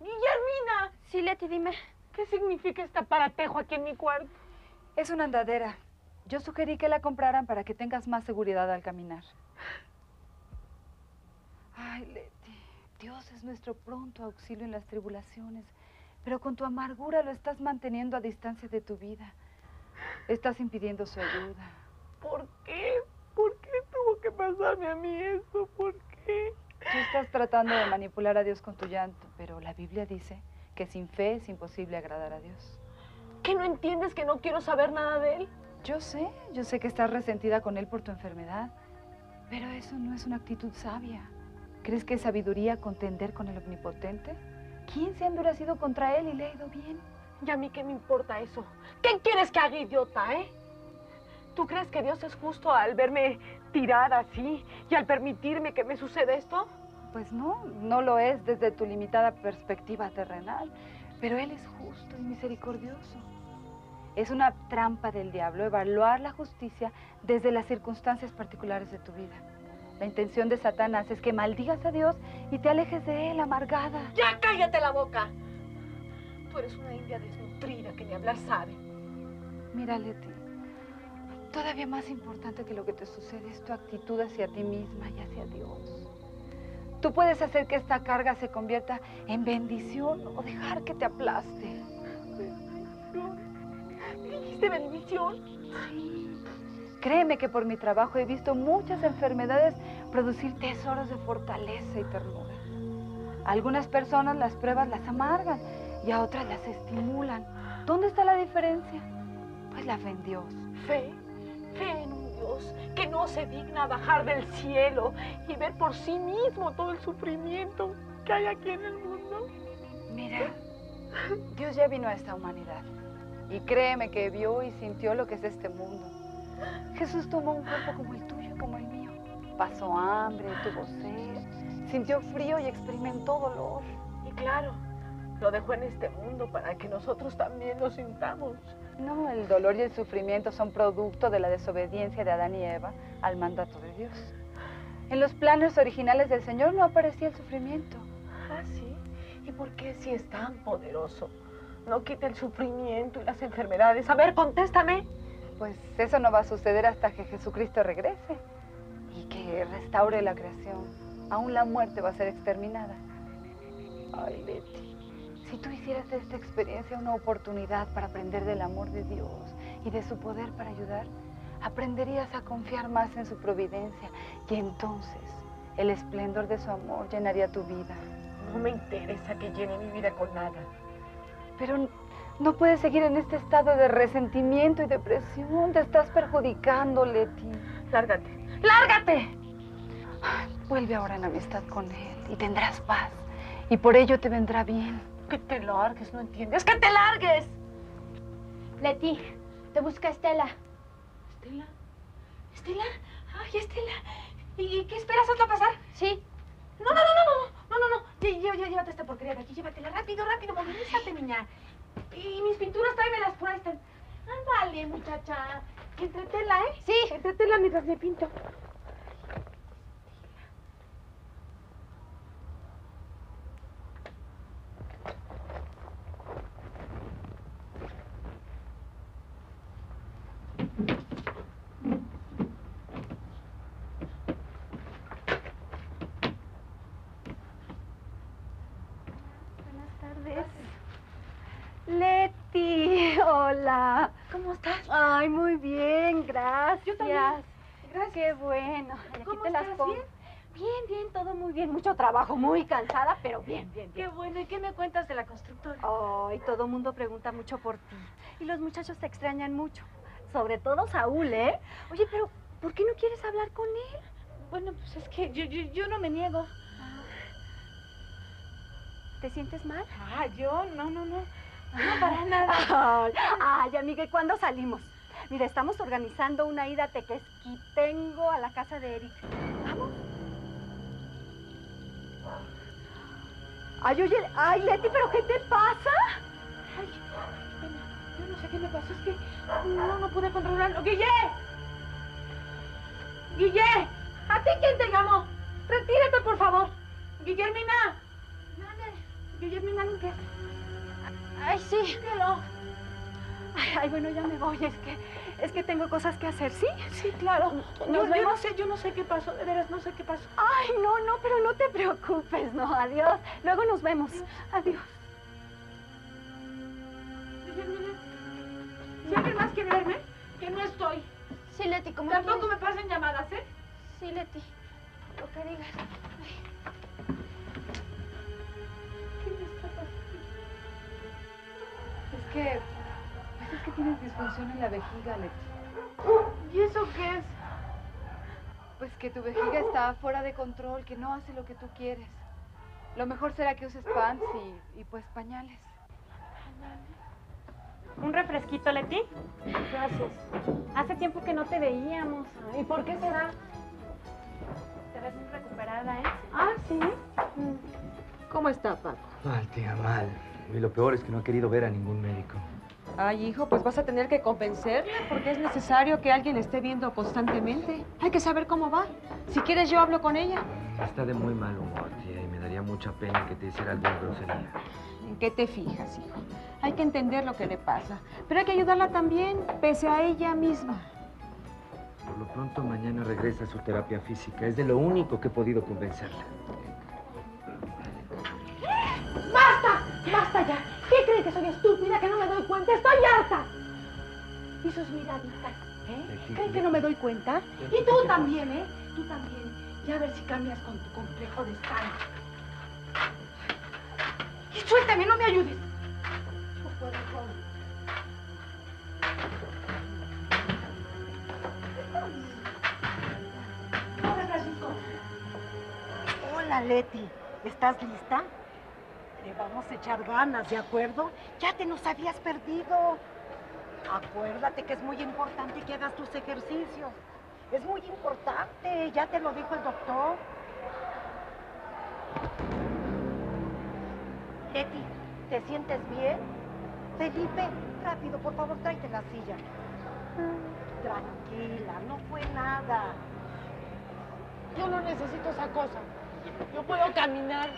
¡Guillermina! Sí, Leti, dime. ¿Qué significa este aparatejo aquí en mi cuarto? Es una andadera. Yo sugerí que la compraran para que tengas más seguridad al caminar. Ay, Leti, Dios es nuestro pronto auxilio en las tribulaciones, pero con tu amargura lo estás manteniendo a distancia de tu vida. Estás impidiendo su ayuda. ¿Por qué? ¿Por qué tuvo que pasarme a mí eso? ¿Por qué? Tú estás tratando de manipular a Dios con tu llanto, pero la Biblia dice que sin fe es imposible agradar a Dios. ¿Qué no entiendes que no quiero saber nada de él? Yo sé, yo sé que estás resentida con él por tu enfermedad, pero eso no es una actitud sabia. ¿Crees que es sabiduría contender con el omnipotente? ¿Quién se ha endurecido contra él y le ha ido bien? ¿Y a mí qué me importa eso? ¿Qué quieres que haga, idiota, eh? ¿Tú crees que Dios es justo al verme tirada así y al permitirme que me suceda esto? Pues no, no lo es desde tu limitada perspectiva terrenal, pero Él es justo y misericordioso. Es una trampa del diablo evaluar la justicia desde las circunstancias particulares de tu vida. La intención de Satanás es que maldigas a Dios y te alejes de Él amargada. ¡Ya cállate la boca! Tú eres una india desnutrida que ni hablar sabe. Mira, Leti, todavía más importante que lo que te sucede es tu actitud hacia ti misma y hacia Dios. Tú puedes hacer que esta carga se convierta en bendición o dejar que te aplaste. ¿Dijiste bendición? Créeme que por mi trabajo he visto muchas enfermedades producir tesoros de fortaleza y ternura. A algunas personas las pruebas las amargan y a otras las estimulan. ¿Dónde está la diferencia? Pues la fe en Dios. Fe, fe en un Dios que no se digna bajar del cielo y ver por sí mismo todo el sufrimiento que hay aquí en el mundo. Mira, Dios ya vino a esta humanidad y créeme que vio y sintió lo que es este mundo. Jesús tomó un cuerpo como el tuyo, como el mío. Pasó hambre, tuvo sed, sintió frío y experimentó dolor. Y claro, lo dejó en este mundo para que nosotros también lo sintamos. No, el dolor y el sufrimiento son producto de la desobediencia de Adán y Eva al mandato de Dios. En los planes originales del Señor no aparecía el sufrimiento. Ah, sí. ¿Y por qué si es tan poderoso? No quita el sufrimiento y las enfermedades. A ver, contéstame. Pues eso no va a suceder hasta que Jesucristo regrese y que restaure la creación. Aún la muerte va a ser exterminada. Ay, Leti, si tú hicieras de esta experiencia una oportunidad para aprender del amor de Dios y de su poder para ayudar, aprenderías a confiar más en su providencia y entonces el esplendor de su amor llenaría tu vida. No me interesa que llene mi vida con nada. Pero no puedes seguir en este estado de resentimiento y depresión. Te estás perjudicando, Leti. Lárgate. ¡Lárgate! Vuelve ahora en amistad con él y tendrás paz. Y por ello te vendrá bien. Que te largues, ¿no entiendes? ¡Que te largues! Leti, te busca Estela. ¿Estela? ¿Estela? Ay, Estela. ¿Y qué esperas? ¿Hazla pasar? Sí. No, no, no, no, no, Llévate esta porquería de aquí, llévatela rápido, rápido, movilízate, niña. Y mis pinturas, tráemelas por ahí están. Ándale, muchacha. Entretela, ¿eh? Sí. Entretela mientras me pinto. Buenas tardes. Leti, hola. ¿Cómo estás? Ay, muy bien, gracias. Yo también. Gracias. Qué bueno. Ay, aquí ¿Cómo te las estás? pongo. ¿Bien? Bien, bien, todo muy bien. Mucho trabajo, muy cansada, pero bien, bien, Qué bien. bueno. ¿Y qué me cuentas de la constructora? Ay, todo el mundo pregunta mucho por ti. Y los muchachos te extrañan mucho. Sobre todo Saúl, ¿eh? Oye, pero ¿por qué no quieres hablar con él? Bueno, pues es que yo, yo, yo no me niego. ¿Te sientes mal? Ah, yo, no, no, no. No, para [LAUGHS] nada. Ay, ay, amiga, ¿y cuándo salimos? Mira, estamos organizando una ida a Tequesquitengo a la casa de Eric. ¿Vamos? Ay, oye, ay, Leti, ¿pero qué te pasa? Ay, pena. Yo no sé qué me pasó, es que no, no pude controlarlo. ¡Guille! ¡Guille! ¿A ti quién te llamó? Retírate, por favor. Guillermina. Mande. Guillermina, limpias. Ay, sí. Límpialo. Ay, Ay, bueno, ya me voy. Es que, es que tengo cosas que hacer, ¿sí? Sí, claro. Nos Yo, yo no vemos. sé, yo no sé qué pasó, de veras no sé qué pasó. Ay, no, no, pero no te preocupes, no. Adiós. Luego nos vemos. Adiós. Si alguien más quiere verme, que no estoy. Sí, Leti, como Tampoco me pasen llamadas, ¿eh? Sí, Leti. Lo que digas. Es que, es que tienes disfunción en la vejiga, Leti. ¿Y eso qué es? Pues que tu vejiga está fuera de control, que no hace lo que tú quieres. Lo mejor será que uses pants y, y pues pañales. ¿Un refresquito, Leti? Gracias. Hace tiempo que no te veíamos. ¿Y por qué será? Te ves muy recuperada, ¿eh? Ah, sí. ¿Cómo está, Paco? Mal, tía, mal. Y lo peor es que no ha querido ver a ningún médico. Ay, hijo, pues vas a tener que convencerle porque es necesario que alguien esté viendo constantemente. Hay que saber cómo va. Si quieres, yo hablo con ella. Está de muy mal humor, tía, y me daría mucha pena que te hiciera alguna grosería. ¿En qué te fijas, hijo? Hay que entender lo que le pasa. Pero hay que ayudarla también, pese a ella misma. Por lo pronto, mañana regresa a su terapia física. Es de lo único que he podido convencerla. Cuenta? ¡Estoy harta! Y sus miraditas, ¿eh? ¿Creen que no me doy cuenta? Y tú también, ¿eh? Tú también. Ya a ver si cambias con tu complejo de sangre. Y suéltame, no me ayudes. Yo puedo con... Hola, Francisco. Hola, Leti. ¿Estás lista? Le vamos a echar ganas, ¿de acuerdo? Ya te nos habías perdido. Acuérdate que es muy importante que hagas tus ejercicios. Es muy importante, ya te lo dijo el doctor. Leti, ¿te sientes bien? Felipe, rápido, por favor, tráete la silla. Tranquila, no fue nada. Yo no necesito esa cosa. Yo puedo caminar.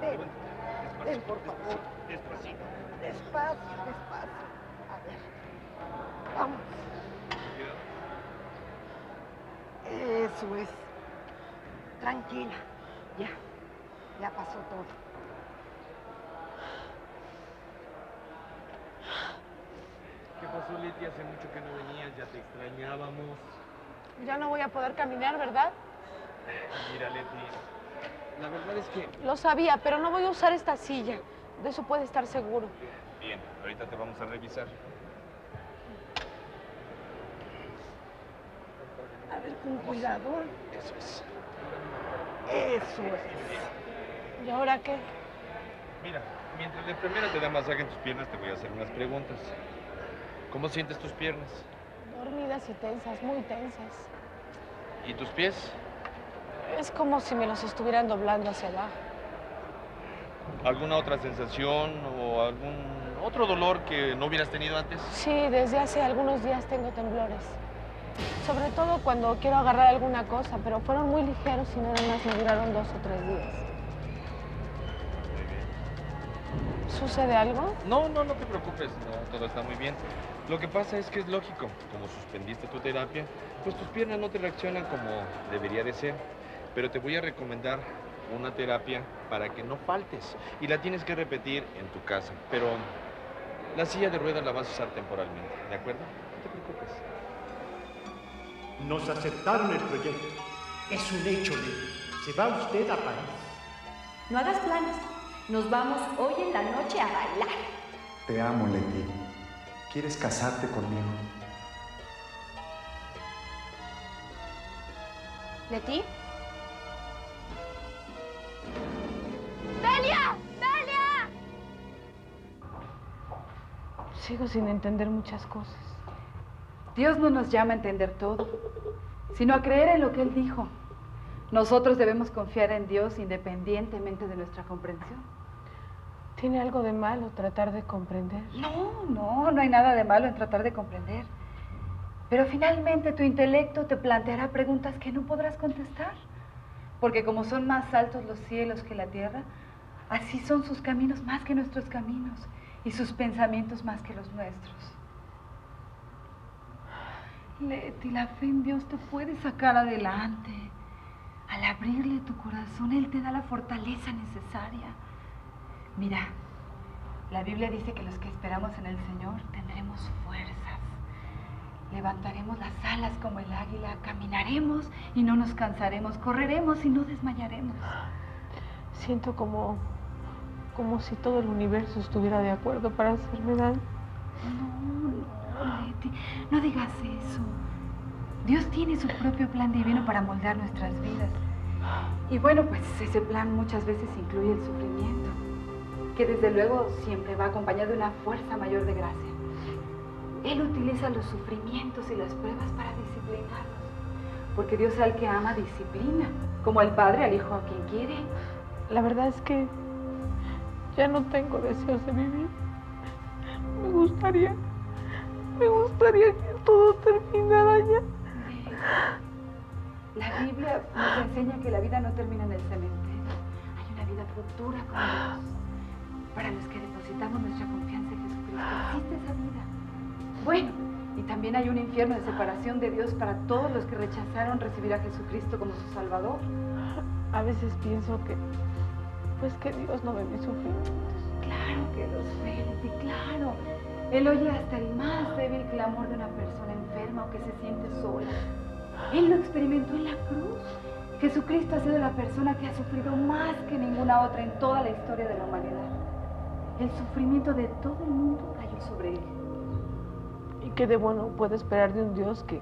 Ven, ven, por favor. Despacito. Despacio, despacio. A ver. Vamos. Eso es. Tranquila. Ya. Ya pasó todo. ¿Qué pasó, Leti? Hace mucho que no venías, ya te extrañábamos. Ya no voy a poder caminar, ¿verdad? Mira, Leti, la verdad es que... Lo sabía, pero no voy a usar esta silla. De eso puede estar seguro. Bien, ahorita te vamos a revisar. A ver, con cuidado. Eso es. Eso es. ¿Y ahora qué? Mira, mientras la enfermera te da masaje en tus piernas, te voy a hacer unas preguntas. ¿Cómo sientes tus piernas? Dormidas y tensas, muy tensas. ¿Y tus pies? Es como si me los estuvieran doblando hacia abajo. ¿Alguna otra sensación o algún otro dolor que no hubieras tenido antes? Sí, desde hace algunos días tengo temblores. Sobre todo cuando quiero agarrar alguna cosa, pero fueron muy ligeros y nada más me duraron dos o tres días. ¿Sucede algo? No, no, no te preocupes, no, todo está muy bien. Lo que pasa es que es lógico, como suspendiste tu terapia, pues tus piernas no te reaccionan como debería de ser. Pero te voy a recomendar una terapia para que no faltes y la tienes que repetir en tu casa. Pero la silla de ruedas la vas a usar temporalmente, ¿de acuerdo? No te preocupes. Nos aceptaron el proyecto. Es un hecho, Leti. Se va usted a París. No hagas planes. Nos vamos hoy en la noche a bailar. Te amo, Leti. ¿Quieres casarte conmigo? ¿Leti? Sigo sin entender muchas cosas. Dios no nos llama a entender todo, sino a creer en lo que Él dijo. Nosotros debemos confiar en Dios independientemente de nuestra comprensión. ¿Tiene algo de malo tratar de comprender? No, no, no hay nada de malo en tratar de comprender. Pero finalmente tu intelecto te planteará preguntas que no podrás contestar. Porque como son más altos los cielos que la tierra, así son sus caminos más que nuestros caminos y sus pensamientos más que los nuestros. Leti, la fe en Dios te puede sacar adelante. Al abrirle tu corazón, Él te da la fortaleza necesaria. Mira, la Biblia dice que los que esperamos en el Señor tendremos fuerzas. Levantaremos las alas como el águila, caminaremos y no nos cansaremos, correremos y no desmayaremos. Siento como, como si todo el universo estuviera de acuerdo para hacerme daño. No, no, Leti, no digas eso. Dios tiene su propio plan divino para moldar nuestras vidas. Y bueno, pues ese plan muchas veces incluye el sufrimiento, que desde luego siempre va acompañado de una fuerza mayor de gracia. Él utiliza los sufrimientos y las pruebas para disciplinarnos, porque Dios al que ama disciplina, como el padre al hijo a quien quiere. La verdad es que ya no tengo deseos de vivir. Me gustaría, me gustaría que todo terminara ya. La Biblia nos enseña que la vida no termina en el cementerio. Hay una vida futura con Dios. Para los que depositamos nuestra confianza en Jesucristo, existe esa vida. Bueno, y también hay un infierno de separación de Dios para todos los que rechazaron recibir a Jesucristo como su Salvador. A veces pienso que, pues que Dios no ve mis sufrimientos. Claro que los ve, claro. Él oye hasta el más débil clamor de una persona enferma o que se siente sola. Él lo experimentó en la cruz. Jesucristo ha sido la persona que ha sufrido más que ninguna otra en toda la historia de la humanidad. El sufrimiento de todo el mundo cayó sobre él. ¿Y qué de bueno puede esperar de un Dios que,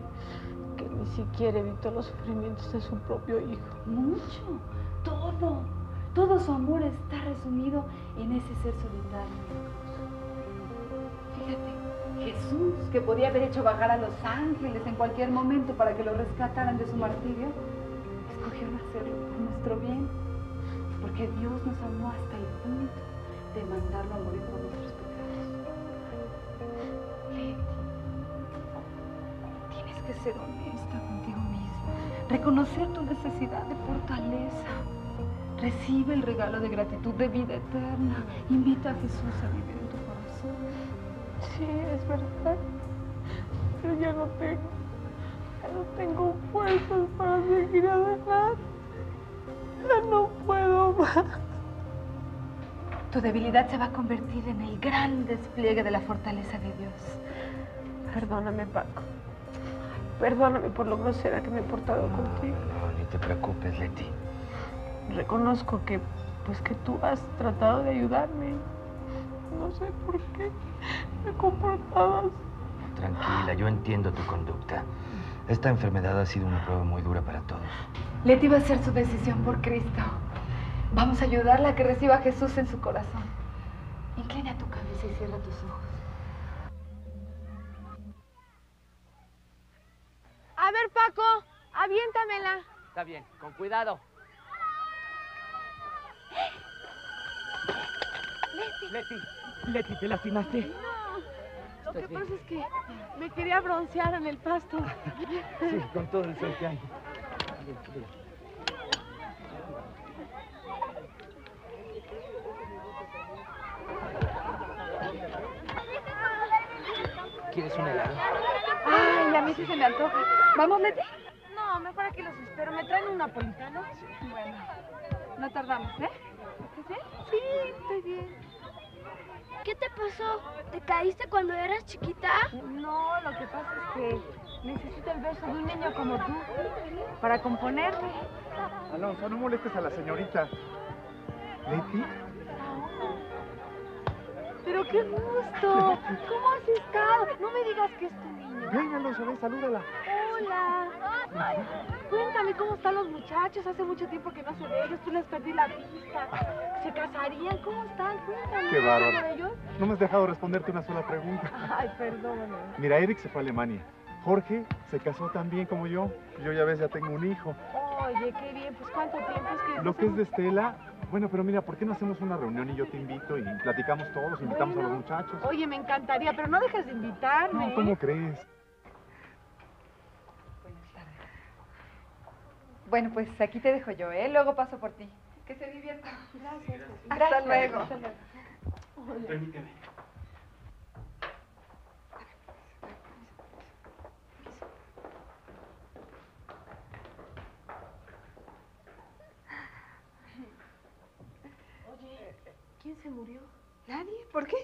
que ni siquiera evitó los sufrimientos de su propio hijo? Mucho, todo. Todo su amor está resumido en ese ser solitario. Fíjate, Jesús, que podía haber hecho bajar a los ángeles en cualquier momento para que lo rescataran de su martirio, escogió hacerlo por nuestro bien, porque Dios nos amó hasta el punto de mandarlo a morir por nuestros pecados. Leti, tienes que ser honesta contigo misma, reconocer tu necesidad de fortaleza. Recibe el regalo de gratitud de vida eterna. Invita a Jesús a vivir en tu corazón. Sí, es verdad. Pero ya no tengo, ya no tengo fuerzas para seguir adelante. Ya no puedo más. Tu debilidad se va a convertir en el gran despliegue de la fortaleza de Dios. Perdóname, Paco. Perdóname por lo grosera que me he portado contigo. No, ni te preocupes, Leti. Reconozco que, pues que tú has tratado de ayudarme. No sé por qué me así. Tranquila, yo entiendo tu conducta. Esta enfermedad ha sido una prueba muy dura para todos. Leti va a hacer su decisión por Cristo. Vamos a ayudarla a que reciba a Jesús en su corazón. Inclina tu cabeza y cierra tus ojos. A ver, Paco, aviéntamela. Está bien, con cuidado. Leti. Leti, Leti, ¿te lastimaste? No, lo que pasa es que me quería broncear en el pasto. Sí, con todo el sol que hay. ¿Quieres un helado? Ay, a mí sí se me antoja. ¿Vamos, Leti? No, mejor aquí los espero. ¿Me traen un napolitano? Bueno, no tardamos, ¿eh? ¿Estás bien? Sí, estoy bien. ¿Qué te pasó? ¿Te caíste cuando eras chiquita? No, lo que pasa es que necesito el beso de un niño como tú para componerme. Alonso, no molestes a la señorita. ¿Leti? Pero qué gusto. ¿Cómo has estado? No me digas que es tu niño. Ven, Alonso, ven, salúdala. Hola. Ay, cuéntame cómo están los muchachos. Hace mucho tiempo que no sé de ellos. Tú les perdí la pista. ¿Se casarían? ¿Cómo están? Cuéntame. Qué ¿Algo bárbaro. No me has dejado responderte una sola pregunta. Ay, perdóname. Mira, Eric se fue a Alemania. Jorge se casó tan bien como yo. Yo ya ves, ya tengo un hijo. Oye, qué bien. Pues ¿cuánto tiempo es que... Lo que es de Estela, bueno, pero mira, ¿por qué no hacemos una reunión y yo te invito y platicamos todos, invitamos a los muchachos? Oye, me encantaría, pero no dejes de invitarme. No, ¿cómo crees? Bueno, pues aquí te dejo yo, ¿eh? Luego paso por ti. Que se divierta. Gracias. Hasta luego. Permíteme. ¿Quién se murió? ¿Nadie? ¿Por qué?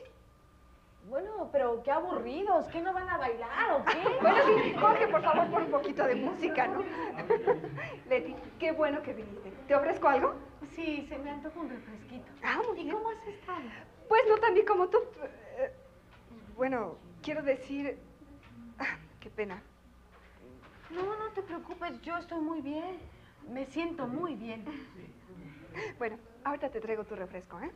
Bueno, pero qué aburridos, ¿qué no van a bailar o qué? [LAUGHS] Bueno, sí, Jorge, por favor, pon un poquito de música, ¿no? [LAUGHS] Leti, qué bueno que viniste. ¿Te ofrezco algo? Sí, se me antoja un refresquito. Ah, muy ¿Y bien. cómo has estado? Pues no tan bien como tú. Eh, Bueno, quiero decir... ah, qué pena. No, no te preocupes, yo estoy muy bien. Me siento muy bien. Bueno, ahorita te traigo tu refresco, ¿eh?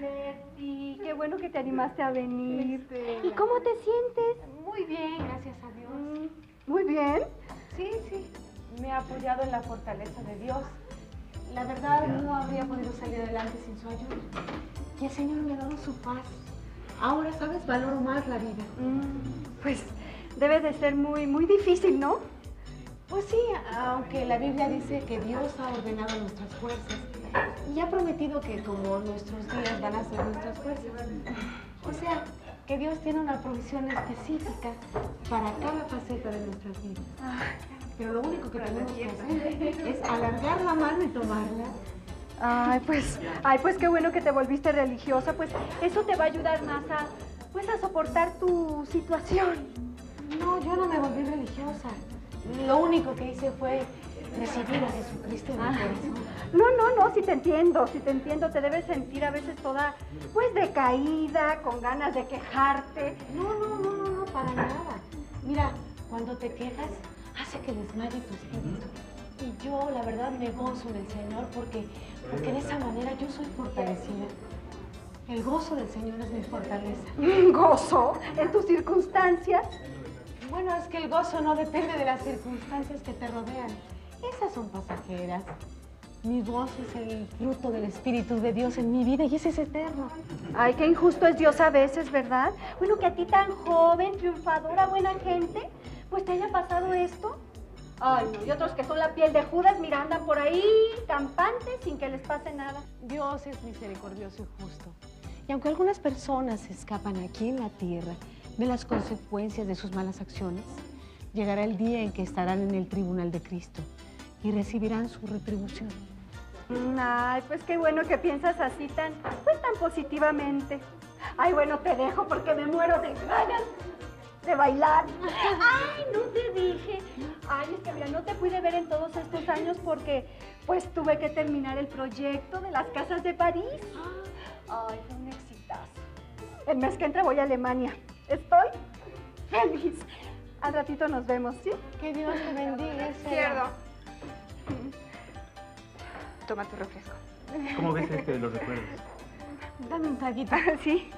Leti, qué bueno que te animaste a venir. ¿Y cómo te sientes? Muy bien, gracias a Dios. Muy bien. Sí, sí. Me ha apoyado en la fortaleza de Dios. La verdad, no habría podido salir adelante sin su ayuda. Y el Señor me ha dado su paz. Ahora, ¿sabes? Valoro más la vida. Pues debe de ser muy, muy difícil, ¿no? Pues sí, aunque la Biblia dice que Dios ha ordenado nuestras fuerzas y ha prometido que como nuestros días van a ser nuestras fuerzas. O sea, que Dios tiene una provisión específica para cada faceta de nuestras vidas. Pero lo único que tenemos que hacer es alargar la mano y tomarla. Ay, pues, ay, pues qué bueno que te volviste religiosa, pues eso te va a ayudar más a, pues a soportar tu situación. No, yo no me volví religiosa. Lo único que hice fue recibir a Jesucristo en mi Ah. corazón. No, no, no, si te entiendo, si te entiendo, te debes sentir a veces toda, pues decaída, con ganas de quejarte. No, no, no, no, no, para nada. Mira, cuando te quejas, hace que desmaye tu espíritu. Y yo, la verdad, me gozo en el Señor porque, porque de esa manera yo soy fortalecida. El gozo del Señor es mi fortaleza. ¿Gozo? ¿En tus circunstancias? Bueno, es que el gozo no depende de las circunstancias que te rodean. Esas son pasajeras. Mi gozo es el fruto del Espíritu de Dios en mi vida y ese es eterno. Ay, qué injusto es Dios a veces, ¿verdad? Bueno, que a ti tan joven, triunfadora, buena gente, pues te haya pasado esto. Ay, no, y otros que son la piel de Judas, mira, andan por ahí campantes sin que les pase nada. Dios es misericordioso y justo. Y aunque algunas personas escapan aquí en la tierra de las consecuencias de sus malas acciones, llegará el día en que estarán en el tribunal de Cristo y recibirán su retribución. Ay, pues qué bueno que piensas así tan, pues tan positivamente. Ay, bueno, te dejo porque me muero de ganas de bailar. Ay, no te dije. Ay, es que mira, no te pude ver en todos estos años porque pues tuve que terminar el proyecto de las casas de París. Ay, fue un exitazo. El mes que entra voy a Alemania. Estoy feliz. Al ratito nos vemos, ¿sí? Que Dios te bendiga. Izquierdo. [LAUGHS] Toma tu refresco. ¿Cómo ves este de los recuerdos? Dame un traguito. [LAUGHS] Sí.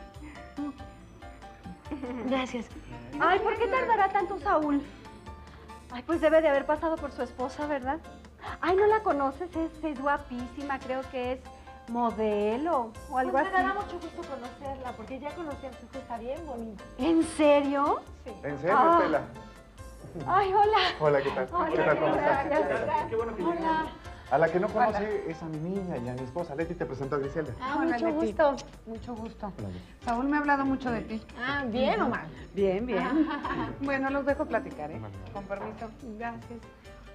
Gracias. Ay, ¿por qué tardará tanto Saúl? Ay, pues debe de haber pasado por su esposa, ¿verdad? Ay, ¿no la conoces? Es, es guapísima, creo que es modelo o algo Pues así. me dará mucho gusto conocerla, porque ya conocí a su hija, está bien bonita. ¿En serio? Sí. ¿En serio, Ah. Ay, hola. Hola, ¿qué tal? Hola, ¿Qué tal? ¿Cómo estás? gracias. Qué bueno que Hola. A la que no conoce es a mi niña y a mi esposa. Leti te presentó a Griselda. Ah, Hola, mucho Leti. gusto. Mucho gusto. Saúl me ha hablado mucho de ti. Ah, ¿bien o mal? Bien, bien. [LAUGHS] bueno, los dejo platicar, ¿eh? Con permiso. Gracias.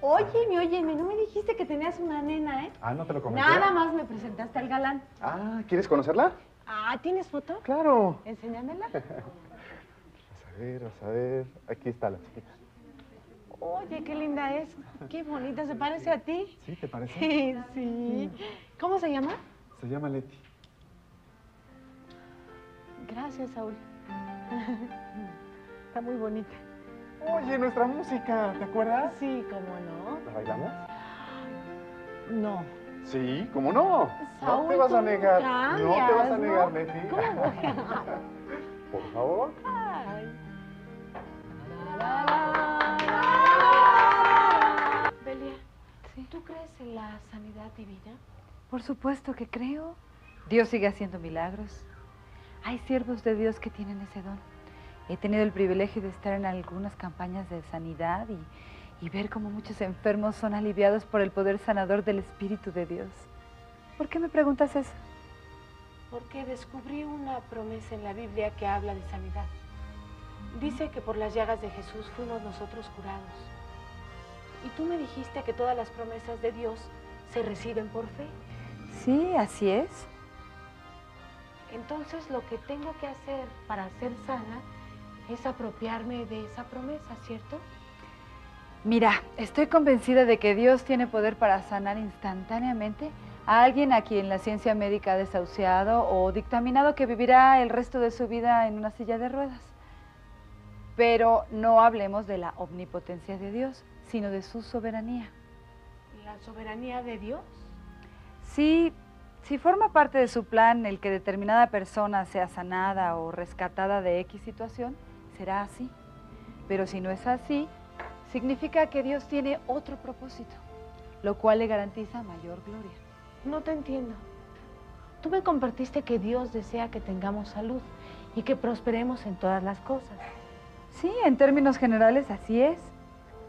Óyeme, óyeme, no me dijiste que tenías una nena, ¿eh? Ah, no te lo comenté. Nada más me presentaste al galán. Ah, ¿quieres conocerla? Ah, ¿tienes foto? Claro. Enséñamela. [LAUGHS] Vas a ver, vas a ver. Aquí está la chiquita. Oye, qué linda es. Qué bonita, ¿se parece a ti? ¿Sí? ¿Te parece? Sí, sí. ¿Cómo se llama? Se llama Leti. Gracias, Saúl. Está muy bonita. Oye, nuestra música, ¿te acuerdas? Sí, cómo no. ¿La bailamos? No. Sí, ¿cómo no? no Saúl, te vas a ¿cómo negar. no te vas a negar, no? Leti. ¿Cómo voy a- [LAUGHS] Por favor. Ay. Belia, ¿tú crees en la sanidad divina? Por supuesto que creo. Dios sigue haciendo milagros. Hay siervos de Dios que tienen ese don. He tenido el privilegio de estar en algunas campañas de sanidad y, y ver cómo muchos enfermos son aliviados por el poder sanador del Espíritu de Dios. ¿Por qué me preguntas eso? Porque descubrí una promesa en la Biblia que habla de sanidad. Dice que por las llagas de Jesús fuimos nosotros curados. Y tú me dijiste que todas las promesas de Dios se reciben por fe. Sí, así es. Entonces lo que tengo que hacer para ser sana es apropiarme de esa promesa, ¿cierto? Mira, estoy convencida de que Dios tiene poder para sanar instantáneamente a alguien a quien la ciencia médica ha desahuciado o dictaminado que vivirá el resto de su vida en una silla de ruedas. Pero no hablemos de la omnipotencia de Dios, sino de su soberanía. ¿La soberanía de Dios? Sí, si forma parte de su plan el que determinada persona sea sanada o rescatada de X situación, será así. Pero si no es así, significa que Dios tiene otro propósito, lo cual le garantiza mayor gloria. No te entiendo. Tú me compartiste que Dios desea que tengamos salud y que prosperemos en todas las cosas. Sí, en términos generales así es.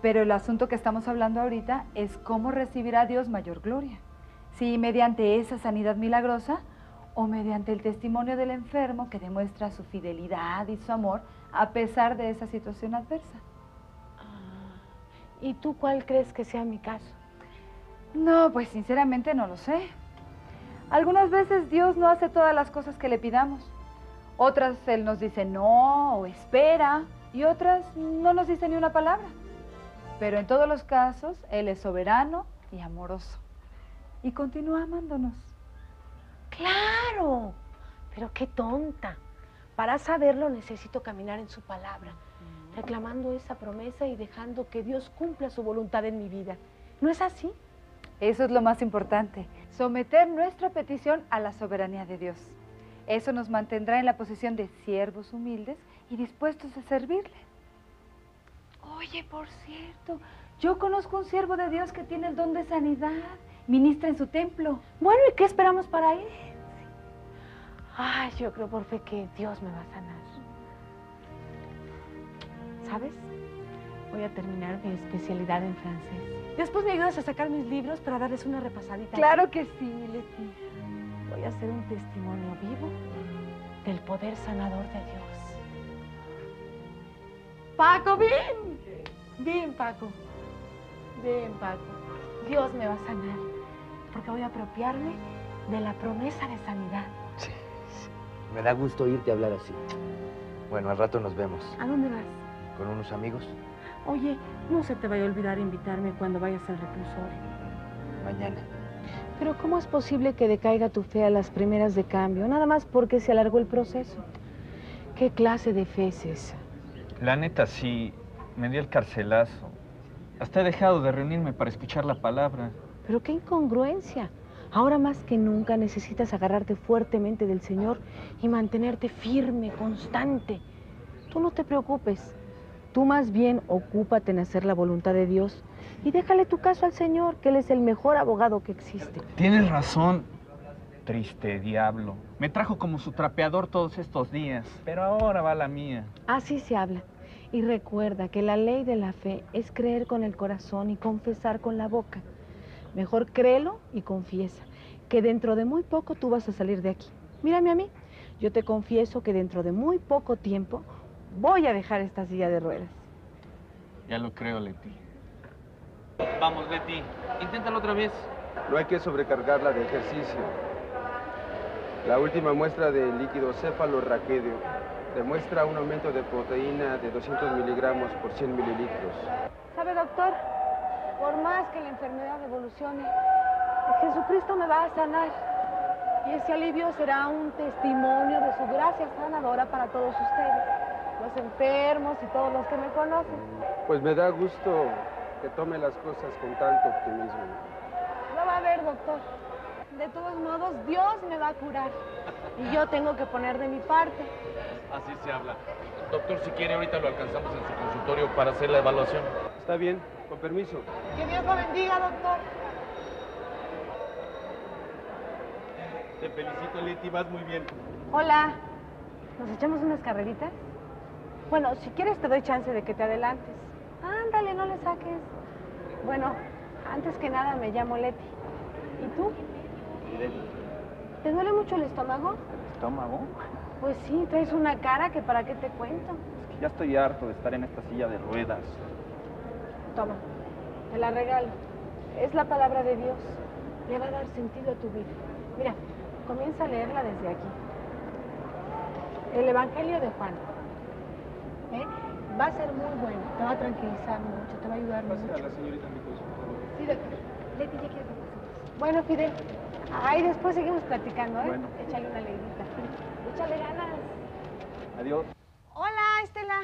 Pero el asunto que estamos hablando ahorita es cómo recibirá Dios mayor gloria. Si mediante esa sanidad milagrosa o mediante el testimonio del enfermo que demuestra su fidelidad y su amor a pesar de esa situación adversa. ¿Y tú cuál crees que sea mi caso? No, pues sinceramente no lo sé. Algunas veces Dios no hace todas las cosas que le pidamos. Otras Él nos dice no o espera y otras no nos dice ni una palabra. Pero en todos los casos Él es soberano y amoroso. Y continúa amándonos. ¡Claro! Pero qué tonta. Para saberlo necesito caminar en su palabra, reclamando esa promesa y dejando que Dios cumpla su voluntad en mi vida. ¿No es así? Eso es lo más importante, someter nuestra petición a la soberanía de Dios. Eso nos mantendrá en la posición de siervos humildes y dispuestos a servirle. Oye, por cierto, yo conozco un siervo de Dios que tiene el don de sanidad, ministra en su templo. Bueno, ¿y qué esperamos para ir? Ay, yo creo por fe que Dios me va a sanar. ¿Sabes? Voy a terminar mi especialidad en francés. Después me ayudas a sacar mis libros para darles una repasadita. Claro que sí, Leti. Voy a hacer un testimonio vivo del poder sanador de Dios. Paco, ven. Ven, Paco. Ven, Paco. Dios me va a sanar porque voy a apropiarme de la promesa de sanidad. Me da gusto oírte hablar así. Bueno, al rato nos vemos. ¿A dónde vas? ¿Con unos amigos? Oye, no se te vaya a olvidar invitarme cuando vayas al reclusorio. Mañana. Pero ¿cómo es posible que decaiga tu fe a las primeras de cambio? Nada más porque se alargó el proceso. ¿Qué clase de fe es esa? La neta, sí, me dio el carcelazo. Hasta he dejado de reunirme para escuchar la palabra. Pero qué incongruencia. Ahora más que nunca necesitas agarrarte fuertemente del Señor y mantenerte firme, constante. Tú no te preocupes. Tú más bien ocúpate en hacer la voluntad de Dios y déjale tu caso al Señor, que Él es el mejor abogado que existe. Tienes razón, triste diablo. Me trajo como su trapeador todos estos días, pero ahora va la mía. Así se habla. Y recuerda que la ley de la fe es creer con el corazón y confesar con la boca. Mejor créelo y confiesa que dentro de muy poco tú vas a salir de aquí. Mírame a mí. Yo te confieso que dentro de muy poco tiempo voy a dejar esta silla de ruedas. Ya lo creo, Leti. Vamos, Leti. Inténtalo otra vez. No hay que sobrecargarla de ejercicio. La última muestra de líquido cefalorraquídeo demuestra un aumento de proteína de 200 miligramos por 100 mililitros. ¿Sabe, doctor? Por más que la enfermedad evolucione, Jesucristo me va a sanar. Y ese alivio será un testimonio de su gracia sanadora para todos ustedes, los enfermos y todos los que me conocen. Pues me da gusto que tome las cosas con tanto optimismo. Lo va a ver, doctor. De todos modos, Dios me va a curar. Y yo tengo que poner de mi parte. Así se habla. Doctor, si quiere, ahorita lo alcanzamos en su consultorio para hacer la evaluación. Está bien, con permiso. Que Dios lo bendiga, doctor. Te felicito, Leti, vas muy bien. Hola. ¿Nos echamos unas carreritas? Bueno, si quieres te doy chance de que te adelantes. Ándale, no le saques. Bueno, antes que nada me llamo Leti. ¿Y tú? ¿Te duele mucho el estómago? ¿Estómago? Pues sí, traes una cara que para qué te cuento. Ya estoy harto de estar en esta silla de ruedas. Toma, te la regalo. Es la palabra de Dios. Le va a dar sentido a tu vida. Mira, comienza a leerla desde aquí. El Evangelio de Juan. ¿Eh? Va a ser muy bueno, te va a tranquilizar mucho, te va a ayudar mucho. la señorita favor. Sí, doctor. Leti, ya quiero que Bueno, Fidel. Ay, después seguimos platicando, ¿eh? Bueno. Échale una leidita. Échale ganas. Adiós. Hola, Estela.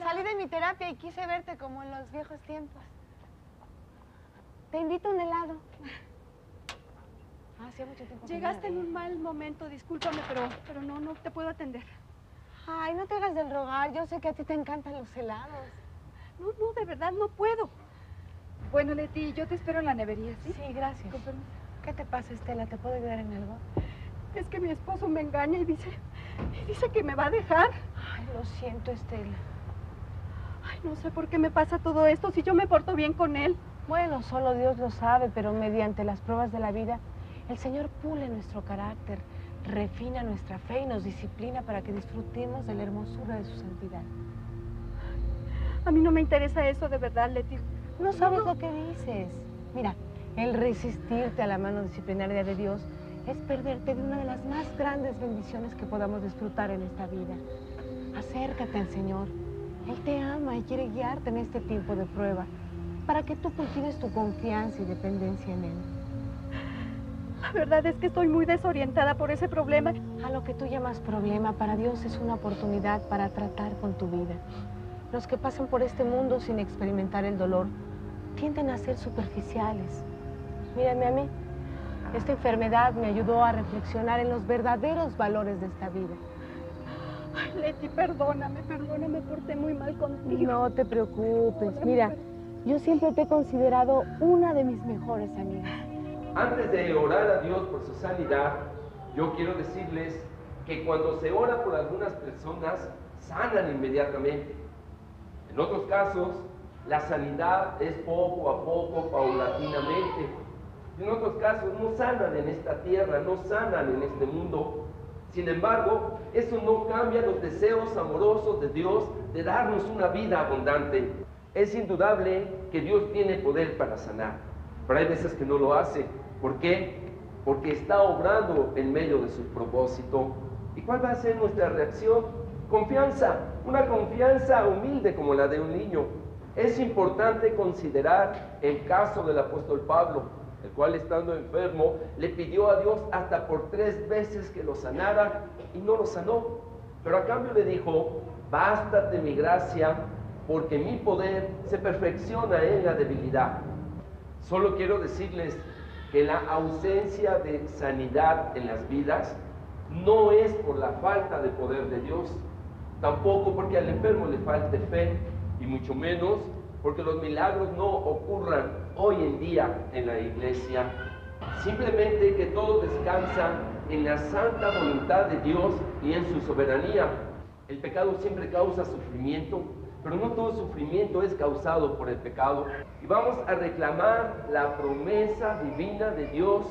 Salí de mi terapia y quise verte como en los viejos tiempos. Te invito a un helado. Ah, hacía mucho tiempo Llegaste en un mal momento, discúlpame, pero, pero no, no te puedo atender. Ay, no te hagas del rogar. Yo sé que a ti te encantan los helados. No, no, de verdad no puedo. Bueno, Leti, yo te espero en la nevería, ¿sí? Sí, gracias. Con permiso. ¿Qué te pasa, Estela? ¿Te puedo ayudar en algo? Es que mi esposo me engaña y dice, y dice que me va a dejar. Ay, lo siento, Estela. Ay, no sé por qué me pasa todo esto si yo me porto bien con él. Bueno, solo Dios lo sabe, pero mediante las pruebas de la vida, el Señor pule nuestro carácter, refina nuestra fe y nos disciplina para que disfrutemos de la hermosura de su santidad. A mí no me interesa eso de verdad, Leti. No sabes lo que dices. Mira, el resistirte a la mano disciplinaria de Dios es perderte de una de las más grandes bendiciones que podamos disfrutar en esta vida. Acércate al Señor. Él te ama y quiere guiarte en este tiempo de prueba para que tú cultives tu confianza y dependencia en Él. La verdad es que estoy muy desorientada por ese problema. A lo que tú llamas problema, para Dios es una oportunidad para tratar con tu vida. Los que pasan por este mundo sin experimentar el dolor tienden a ser superficiales. Mírame a mí. Esta enfermedad me ayudó a reflexionar en los verdaderos valores de esta vida. Ay, Leti, perdóname, perdóname, me porté muy mal contigo. No te preocupes. Mira, yo siempre te he considerado una de mis mejores amigas. Antes de orar a Dios por su sanidad, yo quiero decirles que cuando se ora por algunas personas, sanan inmediatamente. En otros casos, la sanidad es poco a poco, paulatinamente. En otros casos, no sanan en esta tierra, no sanan en este mundo. Sin embargo, eso no cambia los deseos amorosos de Dios de darnos una vida abundante. Es indudable que Dios tiene poder para sanar, pero hay veces que no lo hace. ¿Por qué? Porque está obrando en medio de su propósito. ¿Y cuál va a ser nuestra reacción? Confianza, una confianza humilde como la de un niño. Es importante considerar el caso del apóstol Pablo, el cual estando enfermo le pidió a Dios hasta por tres veces que lo sanara y no lo sanó. Pero a cambio le dijo, bástate mi gracia porque mi poder se perfecciona en la debilidad. Solo quiero decirles que la ausencia de sanidad en las vidas no es por la falta de poder de Dios, tampoco porque al enfermo le falte fe y mucho menos porque los milagros no ocurran hoy en día en la iglesia. Simplemente que todo descansa en la santa voluntad de Dios y en su soberanía. El pecado siempre causa sufrimiento, pero no todo sufrimiento es causado por el pecado. Y vamos a reclamar la promesa divina de Dios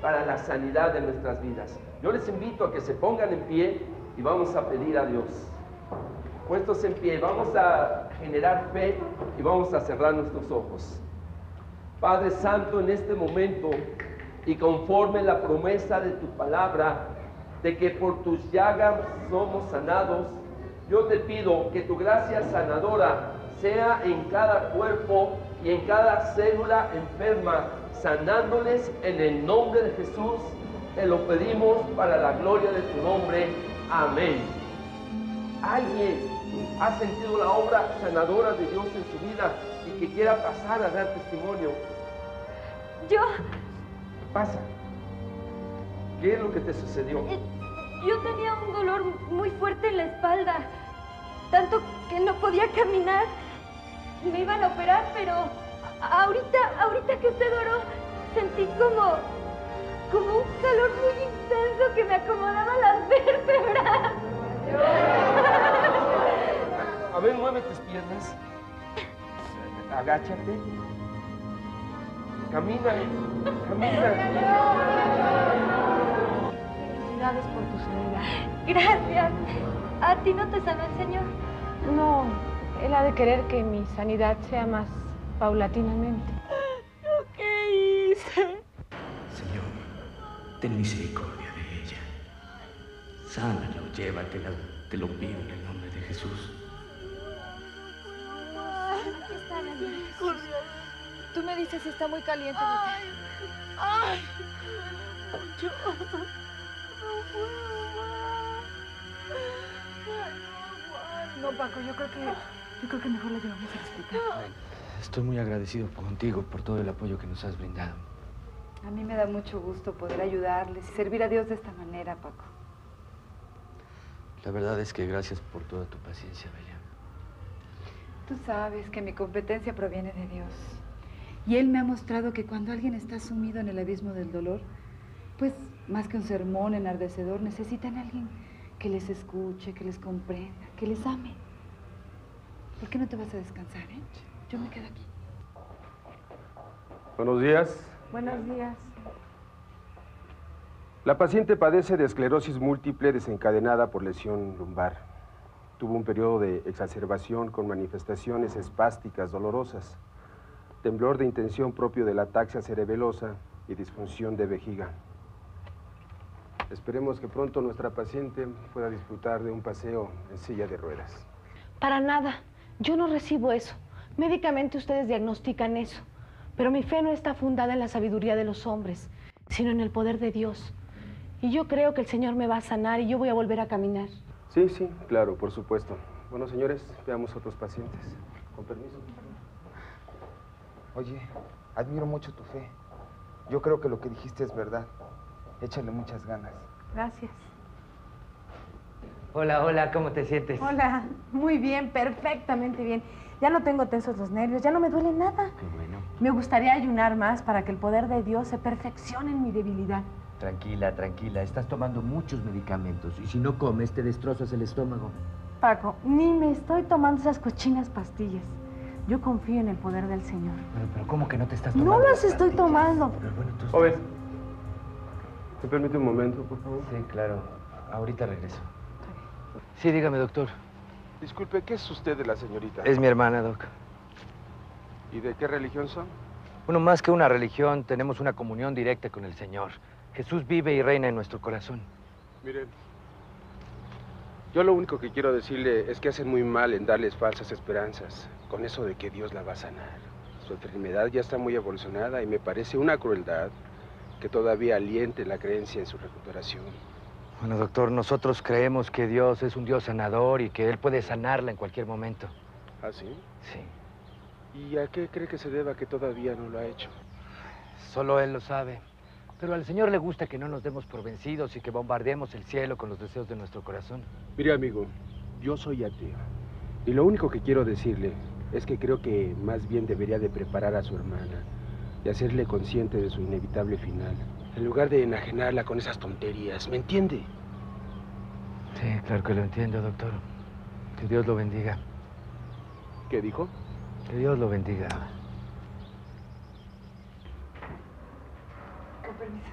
para la sanidad de nuestras vidas. Yo les invito a que se pongan en pie y vamos a pedir a Dios. Puestos en pie, vamos a generar fe y vamos a cerrar nuestros ojos. Padre Santo, en este momento y conforme la promesa de tu palabra, de que por tus llagas somos sanados, yo te pido que tu gracia sanadora sea en cada cuerpo y en cada célula enferma, sanándoles en el nombre de Jesús. Te lo pedimos para la gloria de tu nombre. Amén. Alguien ha sentido la obra sanadora de Dios en su vida y que quiera pasar a dar testimonio. Yo, ¿Qué pasa? ¿Qué es lo que te sucedió? yo tenía un dolor muy fuerte en la espalda, tanto que no podía caminar. Me iban a operar, pero ahorita, ahorita que usted oró, sentí como, como un calor muy intenso que me acomodaba las [LAUGHS] vértebras. A ver, mueve tus piernas. Agáchate. Camina, camina. Felicidades por tu sanidad. Gracias. ¿A ti no te sanó el Señor? No, Él ha de querer que mi sanidad sea más paulatinamente. ¿Qué hice? Señor, ten misericordia de ella. Sánala, llévatela, te lo pido en el nombre de Jesús. Aquí está la niña. Tú me dices si está muy caliente. Ay, ay, mucho. No, Paco, yo creo que yo creo que mejor la llevamos al hospital. Estoy muy agradecido contigo por todo el apoyo que nos has brindado. A mí me da mucho gusto poder ayudarles y servir a Dios de esta manera, Paco. La verdad es que gracias por toda tu paciencia, Bella. Tú sabes que mi competencia proviene de Dios. Y Él me ha mostrado que cuando alguien está sumido en el abismo del dolor, pues más que un sermón enardecedor, necesitan a alguien que les escuche, que les comprenda, que les ame. ¿Por qué no te vas a descansar, eh? Yo me quedo aquí. Buenos días. Buenos días. La paciente padece de esclerosis múltiple desencadenada por lesión lumbar. Tuvo un periodo de exacerbación con manifestaciones espásticas dolorosas, temblor de intención propio de la ataxia cerebelosa y disfunción de vejiga. Esperemos que pronto nuestra paciente pueda disfrutar de un paseo en silla de ruedas. Para nada. Yo no recibo eso. Médicamente ustedes diagnostican eso. Pero mi fe no está fundada en la sabiduría de los hombres, sino en el poder de Dios. Y yo creo que el Señor me va a sanar y yo voy a volver a caminar. Sí, sí, claro, por supuesto. Bueno, señores, veamos otros pacientes. Con permiso. Oye, admiro mucho tu fe. Yo creo que lo que dijiste es verdad. Échale muchas ganas. Gracias. Hola, hola, ¿cómo te sientes? Hola, muy bien, perfectamente bien. Ya no tengo tensos los nervios, ya no me duele nada. Qué bueno. Me gustaría ayunar más para que el poder de Dios se perfeccione en mi debilidad. Tranquila, tranquila. Estás tomando muchos medicamentos y si no comes te destrozas el estómago. Paco, ni me estoy tomando esas cochinas pastillas. Yo confío en el poder del Señor. Pero, pero ¿cómo que no te estás tomando? No las estoy tomando. Joven, ¿me permite un momento, por favor? Sí, claro. Ahorita regreso. Sí, dígame, doctor. Disculpe, ¿qué es usted de la señorita? Es mi hermana, doc. ¿Y de qué religión son? Bueno, más que una religión, tenemos una comunión directa con el Señor. Jesús vive y reina en nuestro corazón. Mire, yo lo único que quiero decirle es que hacen muy mal en darles falsas esperanzas, con eso de que Dios la va a sanar. Su enfermedad ya está muy evolucionada y me parece una crueldad que todavía aliente la creencia en su recuperación. Bueno, doctor, nosotros creemos que Dios es un Dios sanador y que Él puede sanarla en cualquier momento. ¿Ah, sí? Sí. ¿Y a qué cree que se deba que todavía no lo ha hecho? Solo Él lo sabe. Pero al Señor le gusta que no nos demos por vencidos y que bombardeemos el cielo con los deseos de nuestro corazón. Mire, amigo, yo soy ateo. Y lo único que quiero decirle es que creo que más bien debería de preparar a su hermana y hacerle consciente de su inevitable final, en lugar de enajenarla con esas tonterías, ¿me entiende? Sí, claro que lo entiendo, doctor. Que Dios lo bendiga. ¿Qué dijo? Que Dios lo bendiga. Con permiso.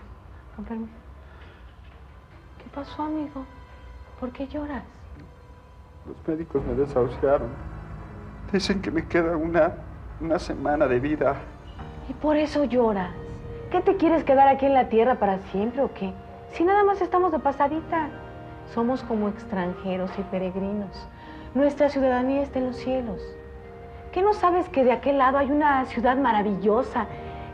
Con permiso. ¿Qué pasó, amigo? ¿Por qué lloras? Los médicos me desahuciaron. Dicen que me queda una, una semana de vida. Y por eso lloras. ¿Qué te quieres quedar aquí en la tierra para siempre o qué? Si nada más estamos de pasadita. Somos como extranjeros y peregrinos. Nuestra ciudadanía está en los cielos. ¿Qué no sabes que de aquel lado hay una ciudad maravillosa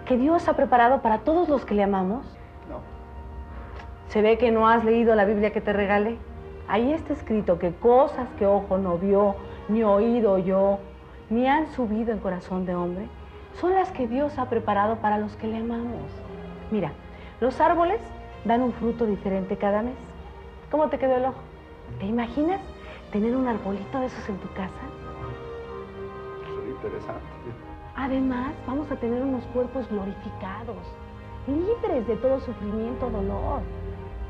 que Dios ha preparado para todos los que le amamos? No. Se ve que no has leído la Biblia que te regalé. Ahí está escrito que cosas que ojo no vio, ni oído oyó, ni han subido en corazón de hombre, son las que Dios ha preparado para los que le amamos. Mira, los árboles dan un fruto diferente cada mes. ¿Cómo te quedó el ojo? ¿Te imaginas tener un arbolito de esos en tu casa? Soy interesante. Además, vamos a tener unos cuerpos glorificados, libres de todo sufrimiento o dolor.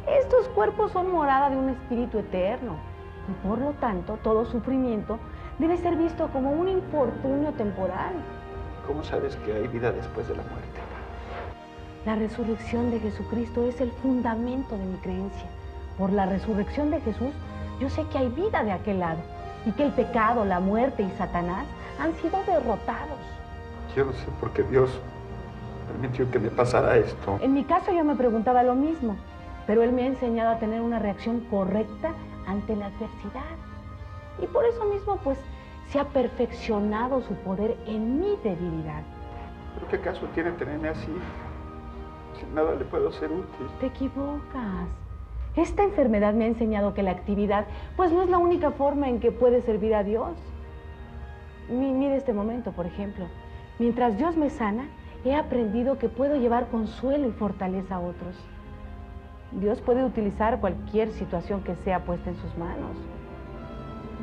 Estos cuerpos son morada de un espíritu eterno y por lo tanto todo sufrimiento debe ser visto como un infortunio temporal. ¿Cómo sabes que hay vida después de la muerte? La resurrección de Jesucristo es el fundamento de mi creencia. Por la resurrección de Jesús, yo sé que hay vida de aquel lado y que el pecado, la muerte y Satanás han sido derrotados. Yo no sé por qué Dios permitió que me pasara esto. En mi caso yo me preguntaba lo mismo, pero Él me ha enseñado a tener una reacción correcta ante la adversidad. Y por eso mismo, pues, se ha perfeccionado su poder en mi debilidad. ¿Pero qué caso tiene tenerme así? Sin nada le puedo ser útil. Te equivocas. Esta enfermedad me ha enseñado que la actividad, pues no es la única forma en que puede servir a Dios. Mi- Mire este momento, por ejemplo. Mientras Dios me sana, he aprendido que puedo llevar consuelo y fortaleza a otros. Dios puede utilizar cualquier situación que sea puesta en sus manos.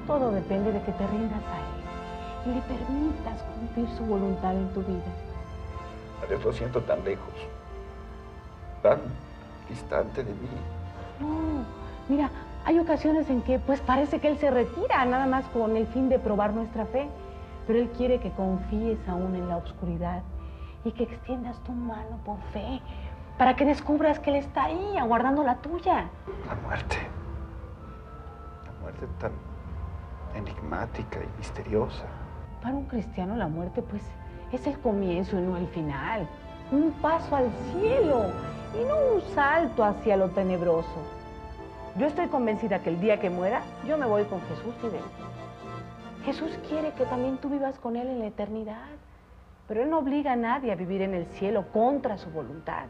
Todo depende de que te rindas a Él y le permitas cumplir su voluntad en tu vida. A veces lo siento tan lejos, tan distante de mí. No, mira, hay ocasiones en que pues parece que Él se retira nada más con el fin de probar nuestra fe, pero Él quiere que confíes aún en la oscuridad y que extiendas tu mano por fe para que descubras que Él está ahí aguardando la tuya. La muerte. La muerte tan enigmática y misteriosa. Para un cristiano la muerte pues es el comienzo y no el final, un paso al cielo y no un salto hacia lo tenebroso. Yo estoy convencida que el día que muera yo me voy con Jesús Fidel. Jesús quiere que también tú vivas con Él en la eternidad, pero Él no obliga a nadie a vivir en el cielo contra su voluntad.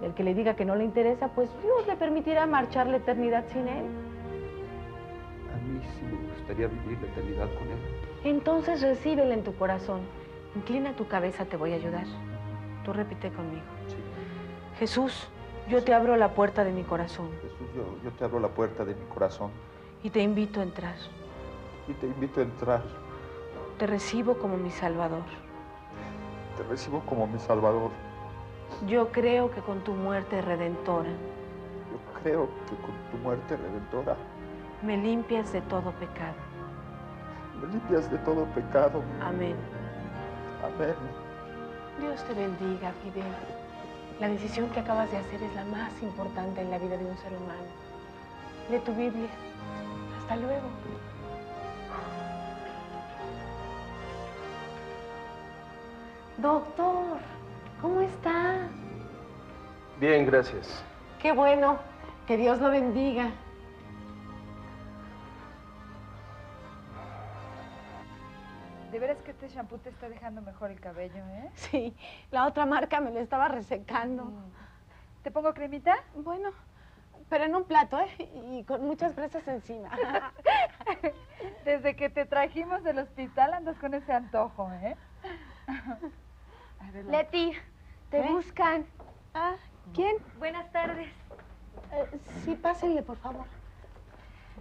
El que le diga que no le interesa, pues Dios le permitirá marchar la eternidad sin Él. A mí sí me gustaría vivir la eternidad con él. Entonces recíbela en tu corazón. Inclina tu cabeza, te voy a ayudar. Tú repite conmigo. Jesús, yo te abro la puerta de mi corazón Jesús, yo, yo te abro la puerta de mi corazón y te invito a entrar. y te invito a entrar. Te recibo como mi Salvador. Te recibo como mi Salvador. Yo creo que con tu muerte redentora Yo creo que con tu muerte redentora me limpias de todo pecado. me limpias de todo pecado. Amén. Amén. Dios te bendiga, Fidel. La decisión que acabas de hacer es la más importante en la vida de un ser humano. Lee tu Biblia. Hasta luego. Doctor, ¿cómo está? Bien, gracias. Qué bueno. Que Dios lo bendiga. De veras que este shampoo te está dejando mejor el cabello, ¿eh? [LAUGHS] Sí, la otra marca me lo estaba resecando. ¿Te pongo cremita? Bueno, pero en un plato, ¿eh? Y con muchas fresas encima. [LAUGHS] Desde que te trajimos del hospital andas con ese antojo, ¿eh? [LAUGHS] Adelante. Leti, te ¿Eh? buscan. Ah, ¿quién? Buenas tardes. Eh, sí, pásenle, por favor.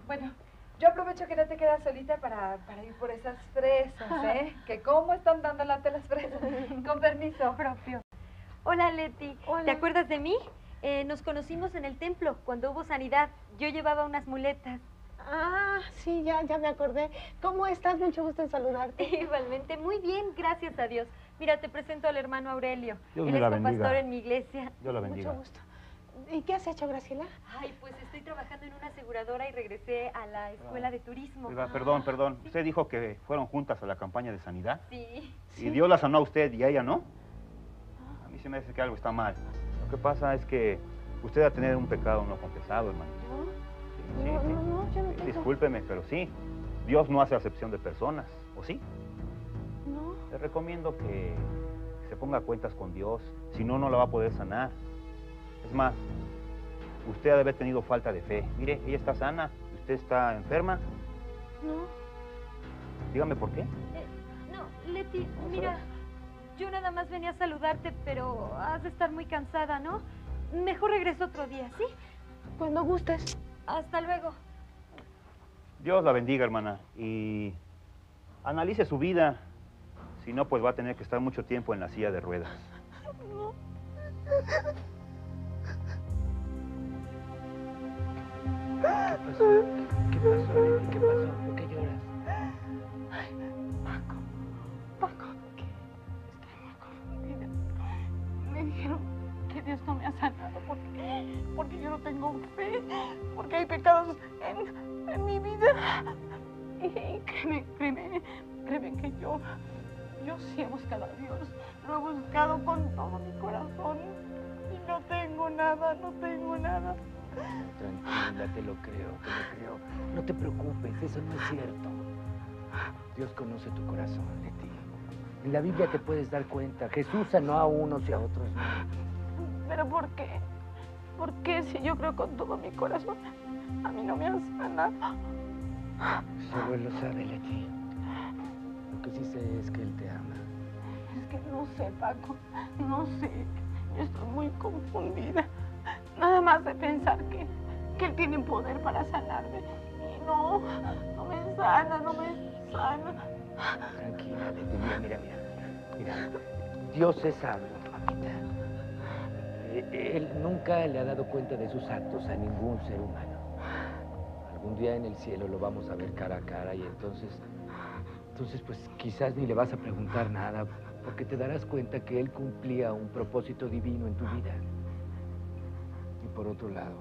Bueno, yo aprovecho que no te quedas solita para, para ir por esas fresas, [LAUGHS] ¿eh? Que cómo están dando lata las fresas. [LAUGHS] Con permiso. Propio. Hola, Leti. ¿Te acuerdas de mí? Eh, nos conocimos en el templo cuando hubo sanidad. Yo llevaba unas muletas. Ah, sí, ya, ya me acordé. ¿Cómo estás? Mucho gusto en saludarte. [LAUGHS] Igualmente, muy bien, gracias a Dios. Mira, te presento al hermano Aurelio. Dios Él es bendiga. en mi iglesia. Dios la bendiga. Mucho gusto. ¿Y qué has hecho, Graciela? Ay, pues estoy trabajando en una aseguradora y regresé a la escuela de turismo. Oiga, perdón, perdón. Usted dijo que fueron juntas a la campaña de sanidad. Sí. Y Dios la sanó a usted y a ella no. A mí se me hace que algo está mal. Lo que pasa es que usted va a tener un pecado no confesado, hermano. Sí, No, sí. no, no, yo no tengo. Discúlpeme, pero sí. Dios no hace acepción de personas, ¿o sí? No. Le recomiendo que se ponga a cuentas con Dios. Si no, no la va a poder sanar. Es más, usted ha de haber tenido falta de fe. Mire, ella está sana, usted está enferma. No, Dígame por qué. no, Leti, mira, yo nada más venía a saludarte, pero has de estar muy cansada, ¿no? Mejor regreso otro día, ¿sí? Cuando gustes. Hasta luego. Dios la bendiga, hermana. Y analice su vida. Si no, pues va a tener que estar mucho tiempo en la silla de ruedas. ¿Qué pasó? ¿Qué pasó, Leti? ¿Qué pasó? ¿Por qué lloras? Paco, ¿qué? Estoy muy confundida. Me dijeron que Dios no me ha sanado porque, porque yo no tengo fe, porque hay pecados en, en mi vida. Y créeme, créeme, créeme que yo, yo sí he buscado a Dios. Lo he buscado con todo mi corazón. Y no tengo nada, no tengo nada. Tranquila, te lo creo, te lo creo. No te preocupes, eso no es cierto. Dios conoce tu corazón, Leti. En la Biblia te puedes dar cuenta, Jesús sanó a unos y a otros no. ¿Pero por qué? ¿Por qué si yo creo con todo mi corazón? A mí no me han sanado. Solo Él lo sabe, Leti. Que sí sé es que Él te ama. Es que no sé, Paco. No sé. Yo estoy muy confundida. Nada más de pensar que, que Él tiene poder para sanarme. Y no, no me sana, no me sana. Tranquila, Leti. Mira, mira, mira. Mira, Dios es sabio, mamita. Eh, Él nunca le ha dado cuenta de sus actos a ningún ser humano. Algún día en el cielo lo vamos a ver cara a cara y entonces, entonces pues quizás ni le vas a preguntar nada porque te darás cuenta que Él cumplía un propósito divino en tu vida. Y por otro lado,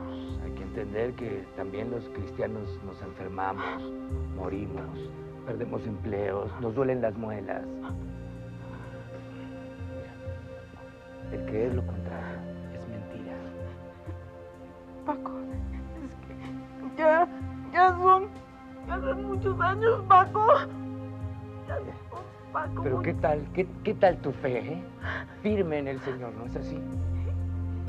pues, hay que entender que también los cristianos nos enfermamos, morimos, perdemos empleos, nos duelen las muelas. Mira, el creer lo contrario es mentira. Paco, es que ya, ya son, ya son muchos años, Paco. Ya son, Paco. Pero ¿qué tal, qué, qué tal tu fe, eh? Firme en el Señor, ¿no es así?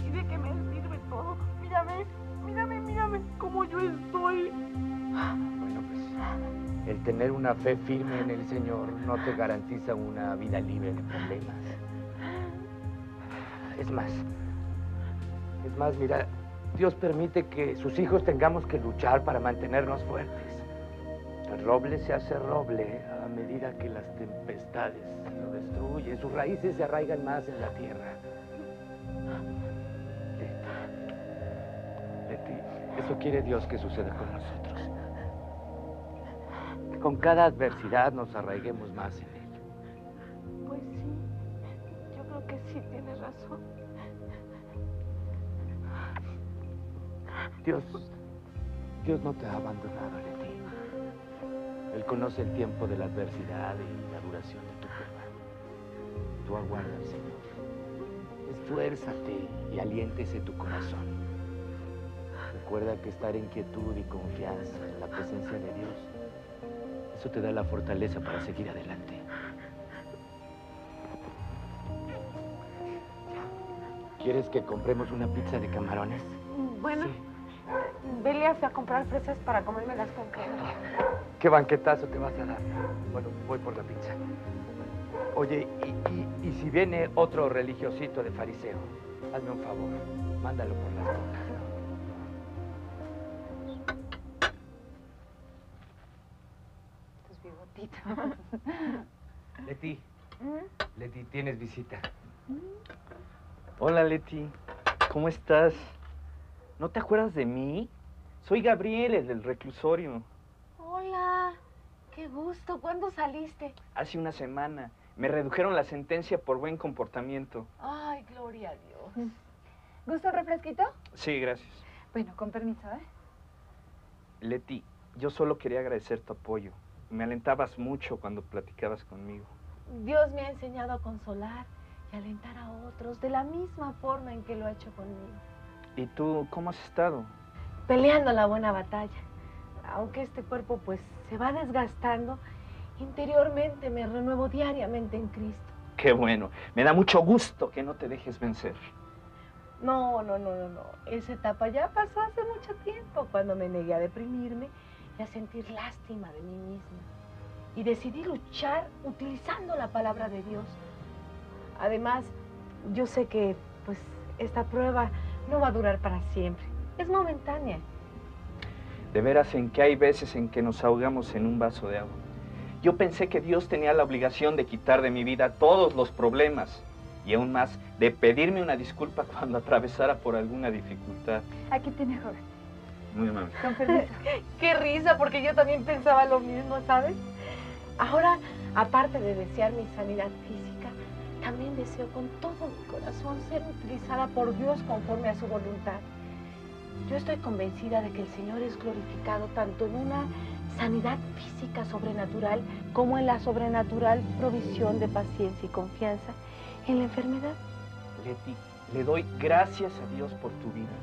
¿Y de qué me sirve todo? Mírame, mírame, mírame, cómo yo estoy. Bueno, pues el tener una fe firme en el Señor no te garantiza una vida libre de problemas. Es más, es más, mira, Dios permite que sus hijos tengamos que luchar para mantenernos fuertes. El roble se hace roble a medida que las tempestades lo destruyen. Sus raíces se arraigan más en la tierra. Leti, Leti, eso quiere Dios que suceda con nosotros. Que con cada adversidad nos arraiguemos más en Él. Pues sí, yo creo que sí tienes razón. Dios, Dios no te ha abandonado, Leti. Él conoce el tiempo de la adversidad y la duración de tu prueba. Tú aguarda al Señor. Esfuérzate y aliéntese tu corazón. Recuerda que estar en quietud y confianza en la presencia de Dios, eso te da la fortaleza para seguir adelante. ¿Quieres que compremos una pizza de camarones? Bueno, Belia fue a comprar fresas para comérmelas con queso. ¿Qué banquetazo te vas a dar? Bueno, voy por la pizza. Oye, y, y- y si viene otro religiosito de fariseo, hazme un favor, mándalo por las cosas. Tus bigotitos. [LAUGHS] Leti, Leti, tienes visita. Hola Leti, ¿cómo estás? ¿No te acuerdas de mí? Soy Gabriel, el del reclusorio. Hola, qué gusto. ¿Cuándo saliste? Hace una semana me redujeron la sentencia por buen comportamiento. Ay, gloria a Dios. ¿Gusta el refresquito? Sí, gracias. Bueno, con permiso, ¿eh? Leti, yo solo quería agradecer tu apoyo. Me alentabas mucho cuando platicabas conmigo. Dios me ha enseñado a consolar y alentar a otros de la misma forma en que lo ha hecho conmigo. ¿Y tú cómo has estado? Peleando la buena batalla. Aunque este cuerpo pues se va desgastando, interiormente me renuevo diariamente en Cristo. Qué bueno. Me da mucho gusto que no te dejes vencer. No, no, no, no, no. Esa etapa ya pasó hace mucho tiempo, cuando me negué a deprimirme y a sentir lástima de mí misma. Y decidí luchar utilizando la palabra de Dios. Además, yo sé que, pues, esta prueba no va a durar para siempre. Es momentánea. De veras en que hay veces en que nos ahogamos en un vaso de agua. Yo pensé que Dios tenía la obligación de quitar de mi vida todos los problemas y aún más de pedirme una disculpa [LAUGHS] cuando atravesara por alguna dificultad. Aquí tiene, joven. Muy amable. Con permiso. [LAUGHS] Qué risa, porque yo también pensaba lo mismo, ¿sabes? Ahora, aparte de desear mi sanidad física, también deseo con todo mi corazón ser utilizada por Dios conforme a su voluntad. Yo estoy convencida de que el Señor es glorificado tanto en una sanidad física sobrenatural como en la sobrenatural provisión de paciencia y confianza en la enfermedad. Leti, le doy gracias a Dios por tu vida.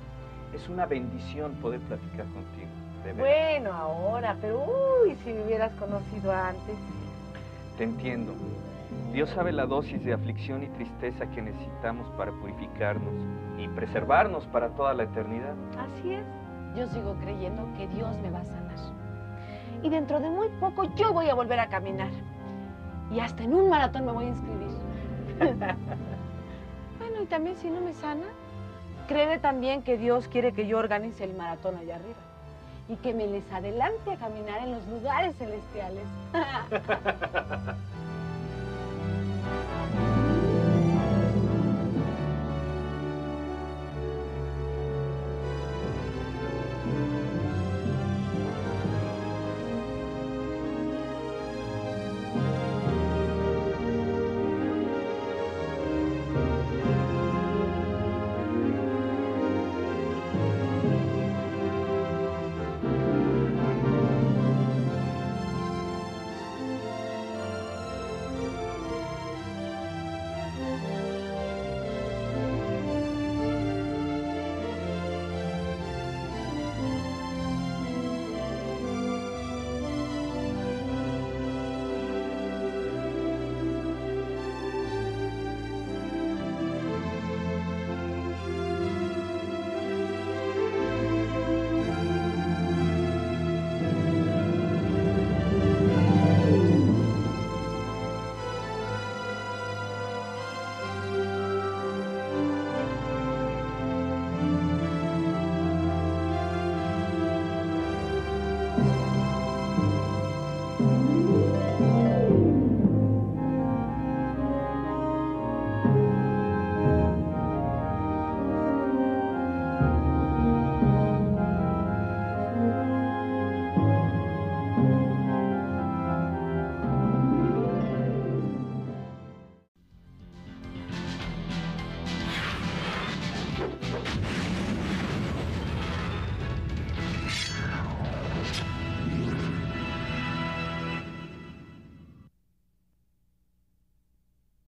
Es una bendición poder platicar contigo. De. Bueno, ahora, pero uy, si me hubieras conocido antes. Te entiendo. Dios sabe la dosis de aflicción y tristeza que necesitamos para purificarnos y preservarnos para toda la eternidad. Así es. Yo sigo creyendo que Dios me va a sanar. Y dentro de muy poco yo voy a volver a caminar. Y hasta en un maratón me voy a inscribir. [LAUGHS] bueno, y también si no me sana, cree también que Dios quiere que yo organice el maratón allá arriba. Y que me les adelante a caminar en los lugares celestiales. [LAUGHS]